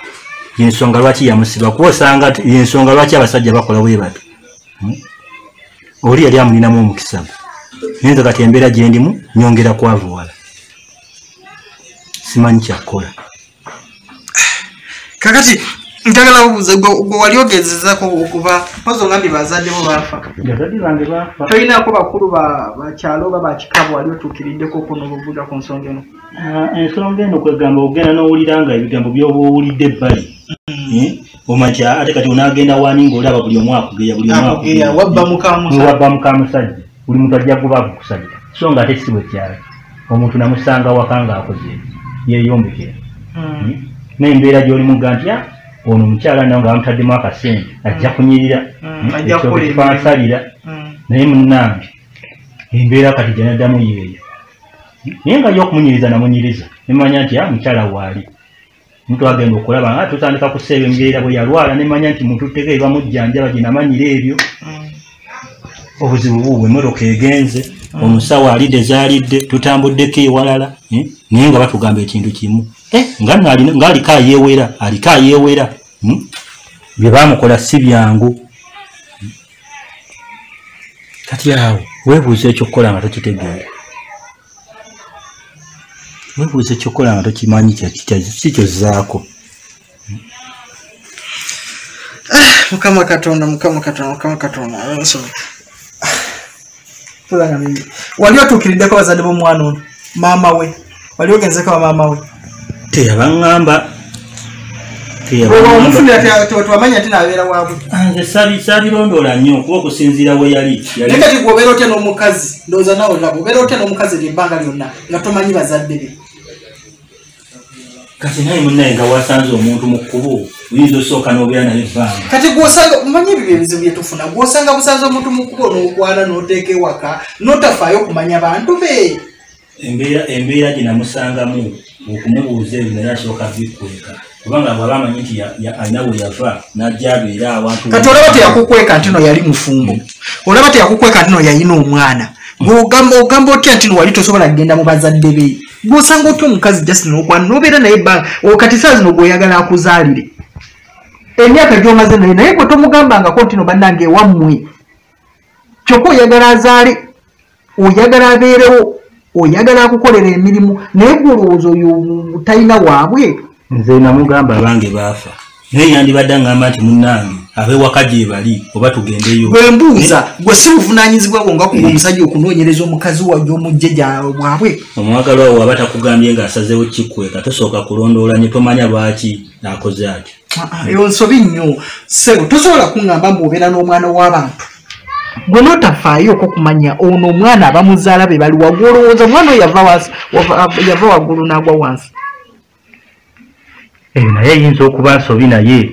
yensonga lwaki yamusiba? Kuba osanga yensonga lwaki abasajja bakola bwe bato Hmm? Oli yali amulinamu omukisa. Naye nze kati embeera gyendimu nyongera kwavuwala simanyi kyakkola <sighs> kakati njagala bubuuza gwe wali ogezezako okuba pozi ogambye bazadde bo baafa. Bazadde bange baafa. Tolinako bakulu ba- bakyalo oba bakikabu wali otuukiriddeko kuno obuvuga ku nsonga eno? Ah, ensonga eno kwegamba ogenda n'owulira nga ebigambo byoba owulidde ebbali Omakya ate kati onaagenda wani ngaolaba buli omu akugeya buli omu Akugeya, wabba mukamusajja. buli muntu ajja kuba akukusajja so nga ate si bwe kyali. Omuntu namusanga waka ng'akoze yeeyombekera. N'embeera gy'olimuga nti "Ah, ono omukyala nawe nga bamutaddemu akasente ajja kunyirira. Mm, ajja ekyo kukola kyekifansalira naye munnange embeera kati gyenaddamu yeeyo naye nga yokumunyiriza namunyiriza. Nemanya nti "Ah, mukyala waali muntu agenda okulaba nga tutandika kuseeba embeera bwe yalwala nemanya nti muntu teka ebamujjanjaba gyenamanyira ebyo. Obuzibu buubwe emotoka egenze omusawo alidde zaalidde tutambuddeko ewalala eh, naye nga batugamba ekintu kimu. Eh, nga ng'aliko ayeewera aliko ayeewera hmm? bye baamukola si byangu. Kati awo weebuuza ekyokukola nga tokitegeera weebuuza ekyokukola nga tokimanyi kikyozzaako mukama katonda mukama katonda mukama katonda. Tulanga nini wali otuukiriddeko bazadde b'omwana ono? Maama we. Wali ogenzeko wa maama we? Teyabaŋŋamba. Omufunira tewamanya nti naabeera waabwe nze sabirondoola nnyo kuba okusinziira we yali naye yali kati gweobeera otya n'omukazi ndowooza nawe olaba obeera otya n'omukazi lyebbanga lyonna nga tomanyi bazadde be kati naye munnaye nga wasanze omuntu mu kkubo oyinza osooka n'obeera naye ebbanga. Kati gwosanga omanyi ebyo byebizibu byetufuna gwosanga busanze omuntu mukubo n'okwana n'oteeka ewaka n'otafaayo okumanya bantu be. Embeera gye namusangamu okumubuuza ebyo naye asooka bikweka kubanga bw'aba amanyi nti alina we yava n'ajja abeera awantu kati olaba teyakukweka nti no yali mufumbo? Olaba teyakukweka nti no yalina omwana? Ogamba otya nti no wali tosobola kugenda mu bazadde be gwosanga otya omukazi just nokwana nobeera naye ebbanga kati saa zino gweyagala akuzaalire emyaka gyomaze naye naye gwe tomugambangako nti no bannange ewammwe kyokka oyagala azaale oyagala abeerewo oyagala akukolera emirimu naye gwe olowooza oyo talina waabwe? Nze namugamba abange baafa naye yandibadde aŋŋamba nti munnange ab'ewaka gye bali oba tugendeyo. Bwe mbuuza gwe si buvunanyizibwa bwo nga kuba omusajja okunoonyereza omukazi wajja omujje bwabwe? Omwagalwa wo aba takugambye ng'asazewo kikweka tosooka kulondoola ne tomanya lwaki akoze atyo. Eyo nsobi nnyo. Sebo tosobola kuŋŋamba mbuobeera n'omwana w'abantu gwe notafaayooko kumanya ono omwana abamuzaala be bali waggulu olowooza omwana oyo yava waggulu n'agwa wansi. Eyo naye eyinza okuba nsobi naye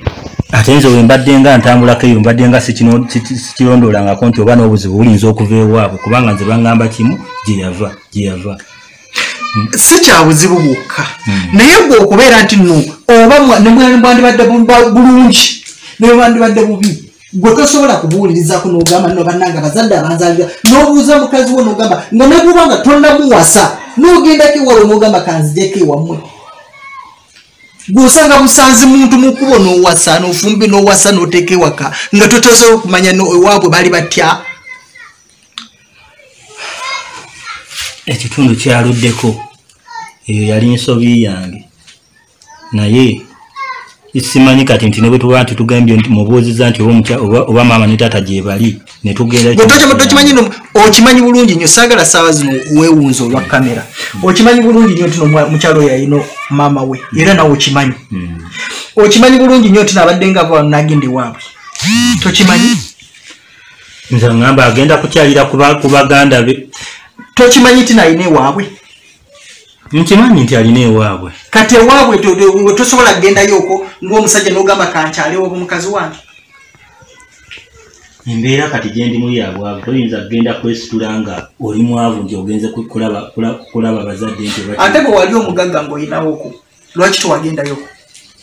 ate nze we mbadde nga ntambulako eyo mbadde nga sikirondoolangako nti oba n'obuzibu bulinza okuva ewaabwe kubanga nze baŋŋamba kimu gye yava gye yava. Si kya buzibu bwokka. Naye gwe okubeera nti no oba mwa- ne bwe bwandibadde bu- ba- bulungi ne bwe bwandibadde bubi gwe tosobola kubuwulirizako n'ogamba no bannanga bazadde abanzalira n'obuuza mukazi wo n'ogamba nga neguba nga tonnamuwasa n'ogendako ewalwe n'ogamba kanzijeko ewammwe gwosanga busanzi muntu mukubo n'owasa n'ofumbi n'owasa n'oteeka ewaka nga totosobola okumanya ewaabwe bali batya? Ekitundu kyaluddeko eyo yali nsobi yange. Naye simanyi kati nti ne bwe tuba nti tugambye nti mubuuziza nti oba maama ne taata gye bali ne tugenda Okimanyi bulungi nnyo saagala saawa zino weewunza olwa kamera okimanyi bulungi nnyo tino mukyalo oyo alina maama we era nawe okimanyi Mm. okimanyi bulungi nnyo tino abadde nga ava wano n'agenda ewaabwe tokimanyi nze ŋŋamba agenda kukyalira ku ba- ku baganda be tokimanyi tina alina ewaabwe nkimanyi nti alina ewaabwe kati ewaabwe to- to- we tosobola kugendayoko ng'omusajja n'ogamba kankyalewo omukazi wange embeera kati gyendimuli yabwavu toyinza kugenda kwesitula nga oli mwavu nti ogenze ku- kulaba kula- kulaba bazadde nti ate bwe wali omugagga ng'oyinawoko lwaki tewagendayoko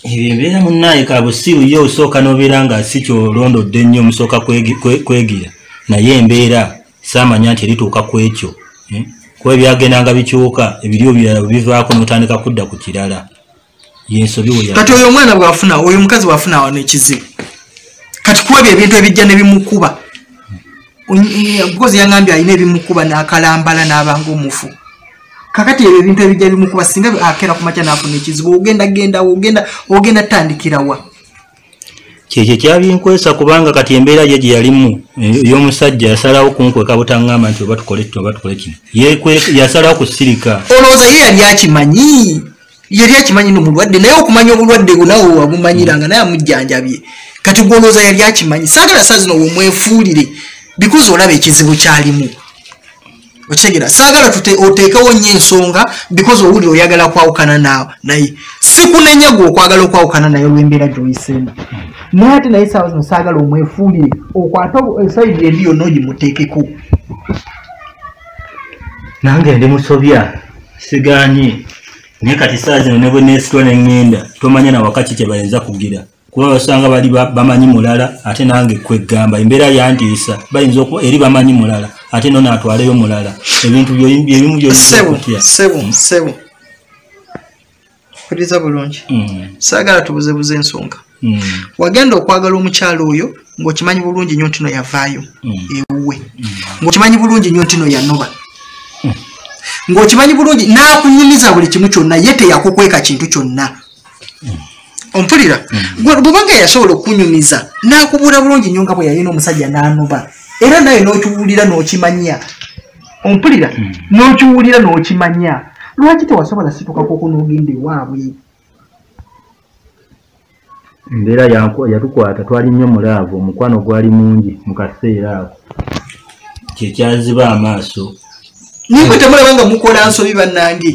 ebyo embeera munaaye kabusiru ye osooka n'obeera nga si kyolondodde nnyo omusooka kwegi- kwe- kwegira. Naye embeera saamanya nti erituuka ku ekyo eh? kuba ebyagendanga bikyuka ebiryo birala bivaako n'otandika kudda ku kirala. Yensobi kati oyo omwana bwafuna oyo omukazi bwafuna wano ekizibu kati kuba ebyo ebintu ebijja ne bimukuba. Bukozi yaŋambye alina ebimukuba n'akalambala n'abanga omufu kakati ebyo ebintu ebijja bimukuba singa akera ku makya n'afuna ekizibu ogenda gendawo ogenda ogenda tandikirawa kyekyo kyabinkwesa kubanga kati embeera ye gye yalimu eh, ey'omusajja yasalawo kunkweka butaŋŋamba nti oba tukole kino oba tukole kino. Yasalawo kusirika olowooza ye yali akimanyi? Yali akimanyi nomulwadde naye okumanya obulwadde bwo nawe wabumanyiranga naye amujjanjabye kati gwolowooza yali akimanyi. Saagala saa zino wemwefuulire bikozi olaba ekizibu kyalimu. Okitegeera saagala oteekewo nnyo ensonga bikozi owuli oyagala kwawukana na- naye. Sikunenya gwe okwagala okwawukana naye olw'embeera gyoyiseemu naye ate naye saawa zino saagala omwefuulire okwate esayidi endi yonna ogimuteekeko. Nange ndi musobya siganye naye kati saa zino ne bwe neesitwa neŋŋenda tomanya na wakati kye bayinza kugira kuba basanga bali ba- bamanyi mulala ate nange kweggamba embeera yantiisa bayinza okuba eri bamanyi mulala ate no naatwaleyo mulala. Ebintu byebimu byoyinza sebo okutya. sebo sebo mpuliriza bulungi? Mm, saagala tubuzebuze ensonga. Mm, wagenda okwagala omukyalo oyo ng'okimanyi bulungi nnyo ntino yavaayo ewuwe. Ng'okimanyi bulungi nnyo ntino yanoba. Ng'okimanyi bulungi n'akunyumiza buli kimu kyonna ye teyakukweka kintu kyonna ompulira Gwe bwebanga yasobola okunyumiza n'akubuula bulungi nnyo nga bwe yalina omusajja n'anoba era naye n'okiwulira n'okimanya. Ompulira n'okiwulira n'okimanya. Lwaki tewasobola situkakoko n'ogenda ewaabwe? Embeera yatukwata twali nnyo mulaavu omukwano gwali mungi mu kaseera ako. Kyekyaziba amaaso. Naye bwe temulaba nga mukola nsobi bannange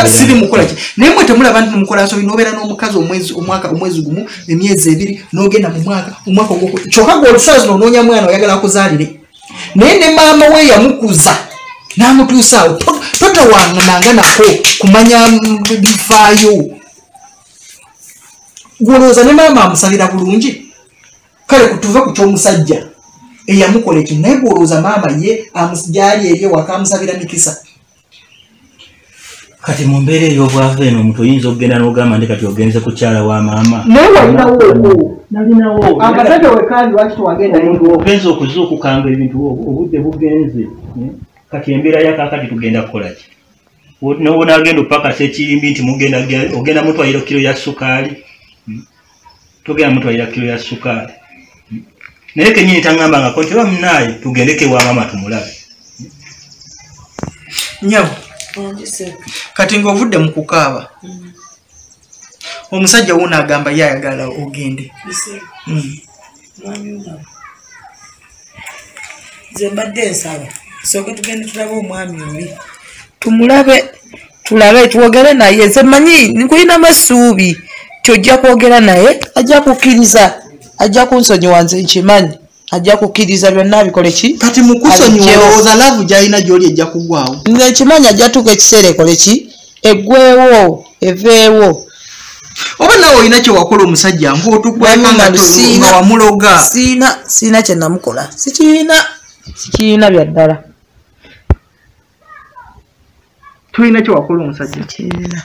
amaaso. siri mukola ki? Naye mwe temulaba nti mukola nsobi nobeera n'omukazi omwezi omwaka omwezi gumu emyezi ebiri n'ogenda mu mwaka omwaka ogwoku kyokka gwe olusaa zino onoonya mwana oyagala akuzaalire. Naye ne maama we yamukuza n'amutuusa awo To- totawangananga nako kumanya mm, bifaayo. Gwolowooza ne maama amusabira bulungi. Kale kutuve ku ky'omusajja eyamukola ekintu naye gwolowooza maama ye amus- gyali eri ewaka amusabira mikisa kati mu mbeera ey'obwavu eno omuntu oyinza okugenda n'ogamba ndi kati ogenze kukyala wa maama? Naye walinawo nalinawo akasajja wekandi lwaki tewagenda ogenza okuzuukukanga ebintu obu- obudde bugenze. Eh? kati embeera yakakati tugenda kukola ki? Wo- noba nagenda opakasa ekirimbi nti ogenda mutwalira kiro ya sukaali. Hmm? togenda mutwalira kiro ya sukaali. Hmm? naye kenyini taŋambangako nti oba munaaye tugendeko ewa maama tumulabe. Nyabo kati ng'ovudde mu kukaaba omusajja wuno agamba ye ayagala ogende. Mm. nze mbadde nsaba soke tugende tulabe omwami oli tumulabe tulabe twogere naye. Nze manyi nkulinamu essuubi kyojja kwogera naye ajja kukkiriza ajja kunsonyiwa nze nkimanyi ajja kukkiriza byonna abikole ki? Kati mukusonyiwa olowooza laavu gyalina gyoli ejja kugwawo nze nkimanyi ajja tuka ekiseera ekole ki? Eggwewo eveewo. Oba naawe olina kyewakola omusajja ng'otukweka nga siina- wamuloga. siina siina kyenamukola sikiina. Sikiina bya ddala tolina kyewakola omusajja. Kiina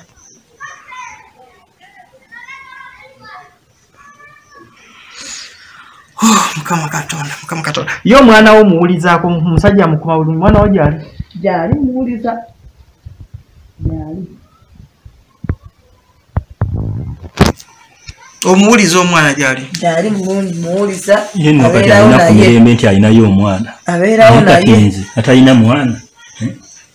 mukama katonda mukama katonda. Ye omwana wo muwulizaako omusajja mukuma bulungi. Mwana wo gyali? Gyali muwuliza. Gyali. Omuwuliza omwana gyali? Gyali mulundi muwuliza. Ye nno kati alina ku mirembe nti alinayo omwana. Abeerawo naye nze atalina mwana. Eh?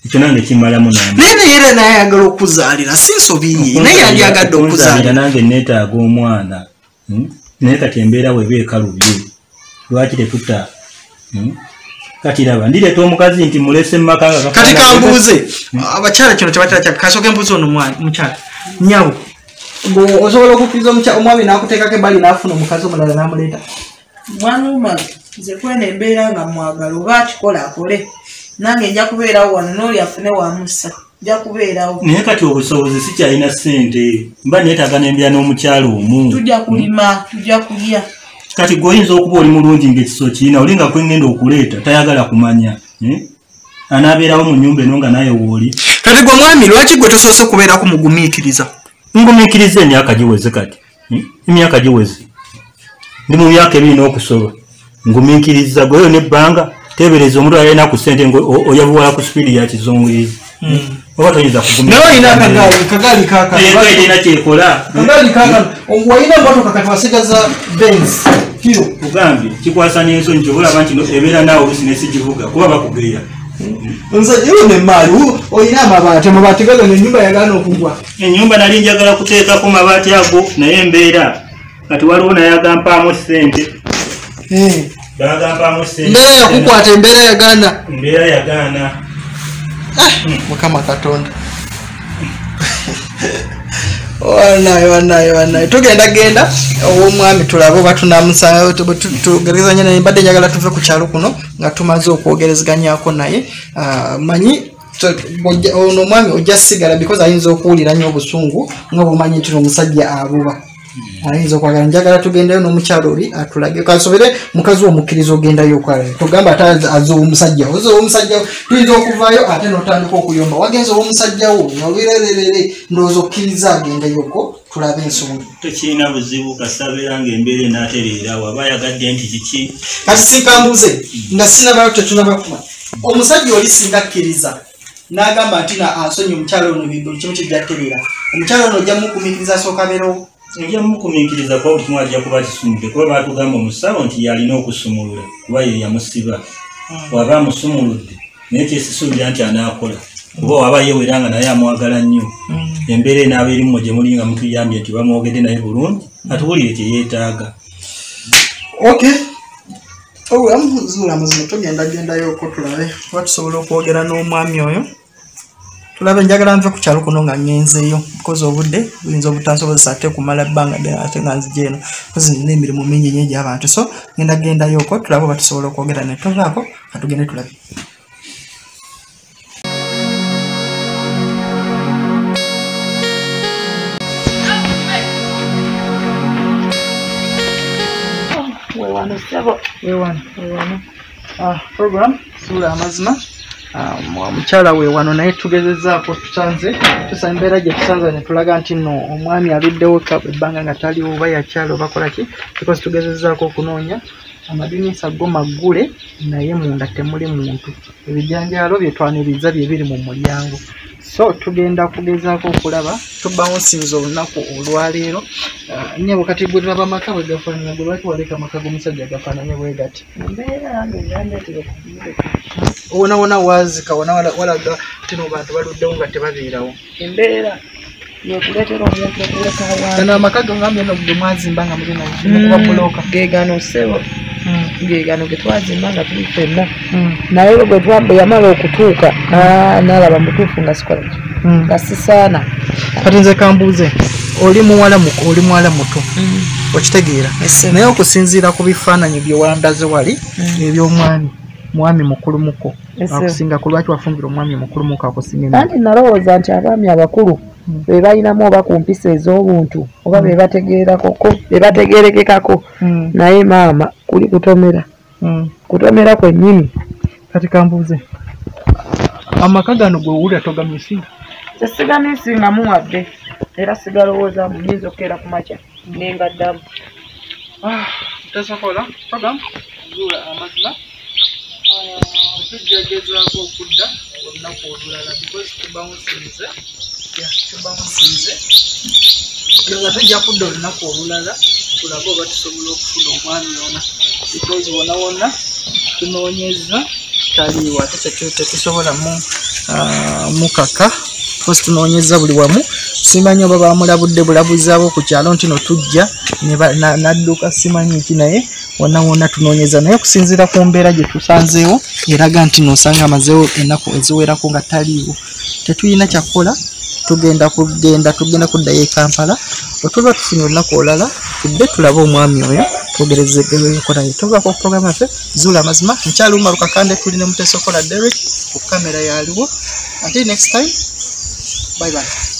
ekyo nange kimalamu naye naye era naye ayagala okuzaalira si nsobi. Ye naye yandyagadde Okunzaalira okuzaalira. nange neetaaga omwana. Hmm? Naye kati embeera weba ekalubye lwaki tetuta hmm? kati raba ndireeta omukazi nti mulese mumaka kati kambuuze abakyala kino kyaka kasooka embuuzi ono mukyala. Nyawo. Gwe osobola okukkiriza omwami n'akuteekako ebbali n'afuna omukazi omulala n'amuleeta? Mwanuma nze kwena embeera nga mwagala oba akikola akole. Nange nja kubeerawo wano n'oli afune wamusa nja kubeerawo. Naye kati obusobozi sikyalina ssente mba neetaaga nembeera n'omukyalo omu. Tujja kulima tujja kulya. Kati gwe oyinza okuba oli mulungi ngaekiso kirina oli nga kwengenda okuleeta tayagala kumanya eh? anaabeerawo mu nyumba eno nga naye wooli kati gwe mwami lwaki gwe tosoose kubeerako mugumiikiriza? Ngumiikiriza emyaka giweze kati hmm? emyaka giweze. Ndi mu myaka ebiri n'okusoba. Ngumiikiriza gweyo nebbanga tebereza omuntu alina ku ssente oyavuwala ku sipiidi ya kizungirizi oba toyinza naye olina akagaali kagaali kakaalina kyekola kagaali kakano walina motoka kati wasigaza bens kiro kugambye kikwasa n'ensonyi kyobulaba nti ebeera naawe bizinesi givuga kuba bakugeya omusajja iwe nemaali olina amabaati amabaati gaga nenyumba yagaana okugwa ennyumba nali njagala kuteekako mabaati ago naye embeera kati waliwo naye agampaamu ssente bagampaamu ssente embeera yakukwata embeera yagaana embeera yagaana mukama katonda wanaye wanaye wanaye tugenda genda. Owomwami tulabe oba tunamusanga tugerezanya naye. Mbadde njagala tuve ku kyalo kuno nga tumaze okwogerezeganyako naye. Ah, manyi ono omwami ojja sigala because ayinza okuwulira nnyo obusungu nga bwemanyi nti omusajja abuba ayinza okwagala njagala tugendeyo n'omukyalo oli atulage. Kasobere mukazi womukkiriza ogendayo okwala togamba ate az- aze owomusajja oze owomusajja tuyinza okuvaayo ate notandika okuyomba. Wagenza owomusajjawo nolirererere ndowooza okkiriza agendayoko tulabe ensonga tekirina buzibu kasabeera ngaembeera enaatereerawo aba ayagadde nti kiki? Kati sinkambuze nga sinabayo tetunabakuma omusajja oli singa akkiriza n'agamba nti na ansonyi omukyalo ono bibuli kimu kijjatterera omukyalo ono ojja mugumikiriza asooka abeerewo ojja mumukumiikiriza kuba buli kimu ajja kuba kisumudde kuba baatugamba omusawo nti yalina okusumulula kuba ye yamusiba. Waba amusumuludde naye kyesisuubira nti anaakola. Kuba waba yewera nga naye amwagala nnyo. Embeera enaaba erimu gye muli nga mutuyambye nti bamwogedde naye bulungi atuwulire kyeyeetaaga okay obulamuzuula muzima tugenda gendayoko tulabe kuba tusobola okwogera n'omwami oyo tulabe njagala nve ku kyalo kuno nga ngenzeeyo kozi obudde buyinza obutansobozesa ate kumala ebbanga ate nga nzija eno kozi nina emirimu mingi nyo egy'abantu. So ngenda gendayoko tulabe oba tusobola okwogera naye tovaako katugende tulabe. Wewano sebo. Wewano wewano Ah, program suula amazima Ah, mu- omukyala weewano naye tugezezaako tusanze tusa embeera gye tusanze ne tulaga nti nno omwami aluddewo ka ebbanga nga taliwo oba yakyala oba kola ki because tugezezaako okunoonya amadinisa go maggule naye munda temuli muntu. Ebijanjaalo bye twaniriza bye biri mu mulyango. So tugenda kugezaako okulaba tubawo nsinza olunaku olwaleero. Ah, nyabo kati gwe tulaba amaka bwe gafaanana gwe lwaki waleka amaka g'omusajja gafaananye bwe gati? Yandeetera okubireka wona walaga tino bantu baluddewo nga tebabeerawo. Embeera yekuleetera omuntu kano amaka gangambye no ge mwazimba nga muli nakuba bulooka gegano sebo gegano getwazimba nga tuli ffenna naye bwe twa- bwe yamala okutuuka nalaba mutuufu nga sikola nga sisaana. Kati nze kambuuze oli muwala mu- oli muwala muto okitegeera. Naye okusinziira ku bifaananyi bye wandaze wali ebyomwami mwami mukulumuko. Ese. akusinga ku lwaki wafumbira omwami mukulumuko akusinga ennyo? anti nalowooza nti abaami abakulu be balinamu oba ku mpisa ez'obuntu oba be bategeerakoko be bategeerekekako. Mm, naye maama kuli kutomera. Mm. kutomera kwennyini kati kambuuze amaka gano gwe owulira togamyesinga tesiganisingamu wadde era sigalowooza muyinza okukeera ku makya nengaddamu tesobola program zuula amazima tujja gezaako okudda olunaku olulala because tubamusinze tubamusinze nga tujja kudda olunaku olulala tulabe oba tusobola okufuna omwami ona because wona wona tunoonyeza taliiwo ate kyekyo tetusobola mu ah, mukaka kosi tunoonyeza buli wamu. Simanyi oba bamulabudde bulabuzaabo ku kyalo nti no tujja nadduka simanyi ki naye wonna wonna tunoonyeza naye okusinziira ku mbeera gye tusanzeewo eraga nti nosanga amazeewo ennaku eziwerako nga taliiwo. Tetulina kyakukola tugenda kugenda tugenda kuddayo e kampala otuba tufunye olunaku olala tudde tulabe omwami oyo twogerezekolayo tuvako ku programu yaffe zuula amazima nkyali umaru kakande tuli ne muteesokola derek ku kamera yaliwo. Until next time bye bye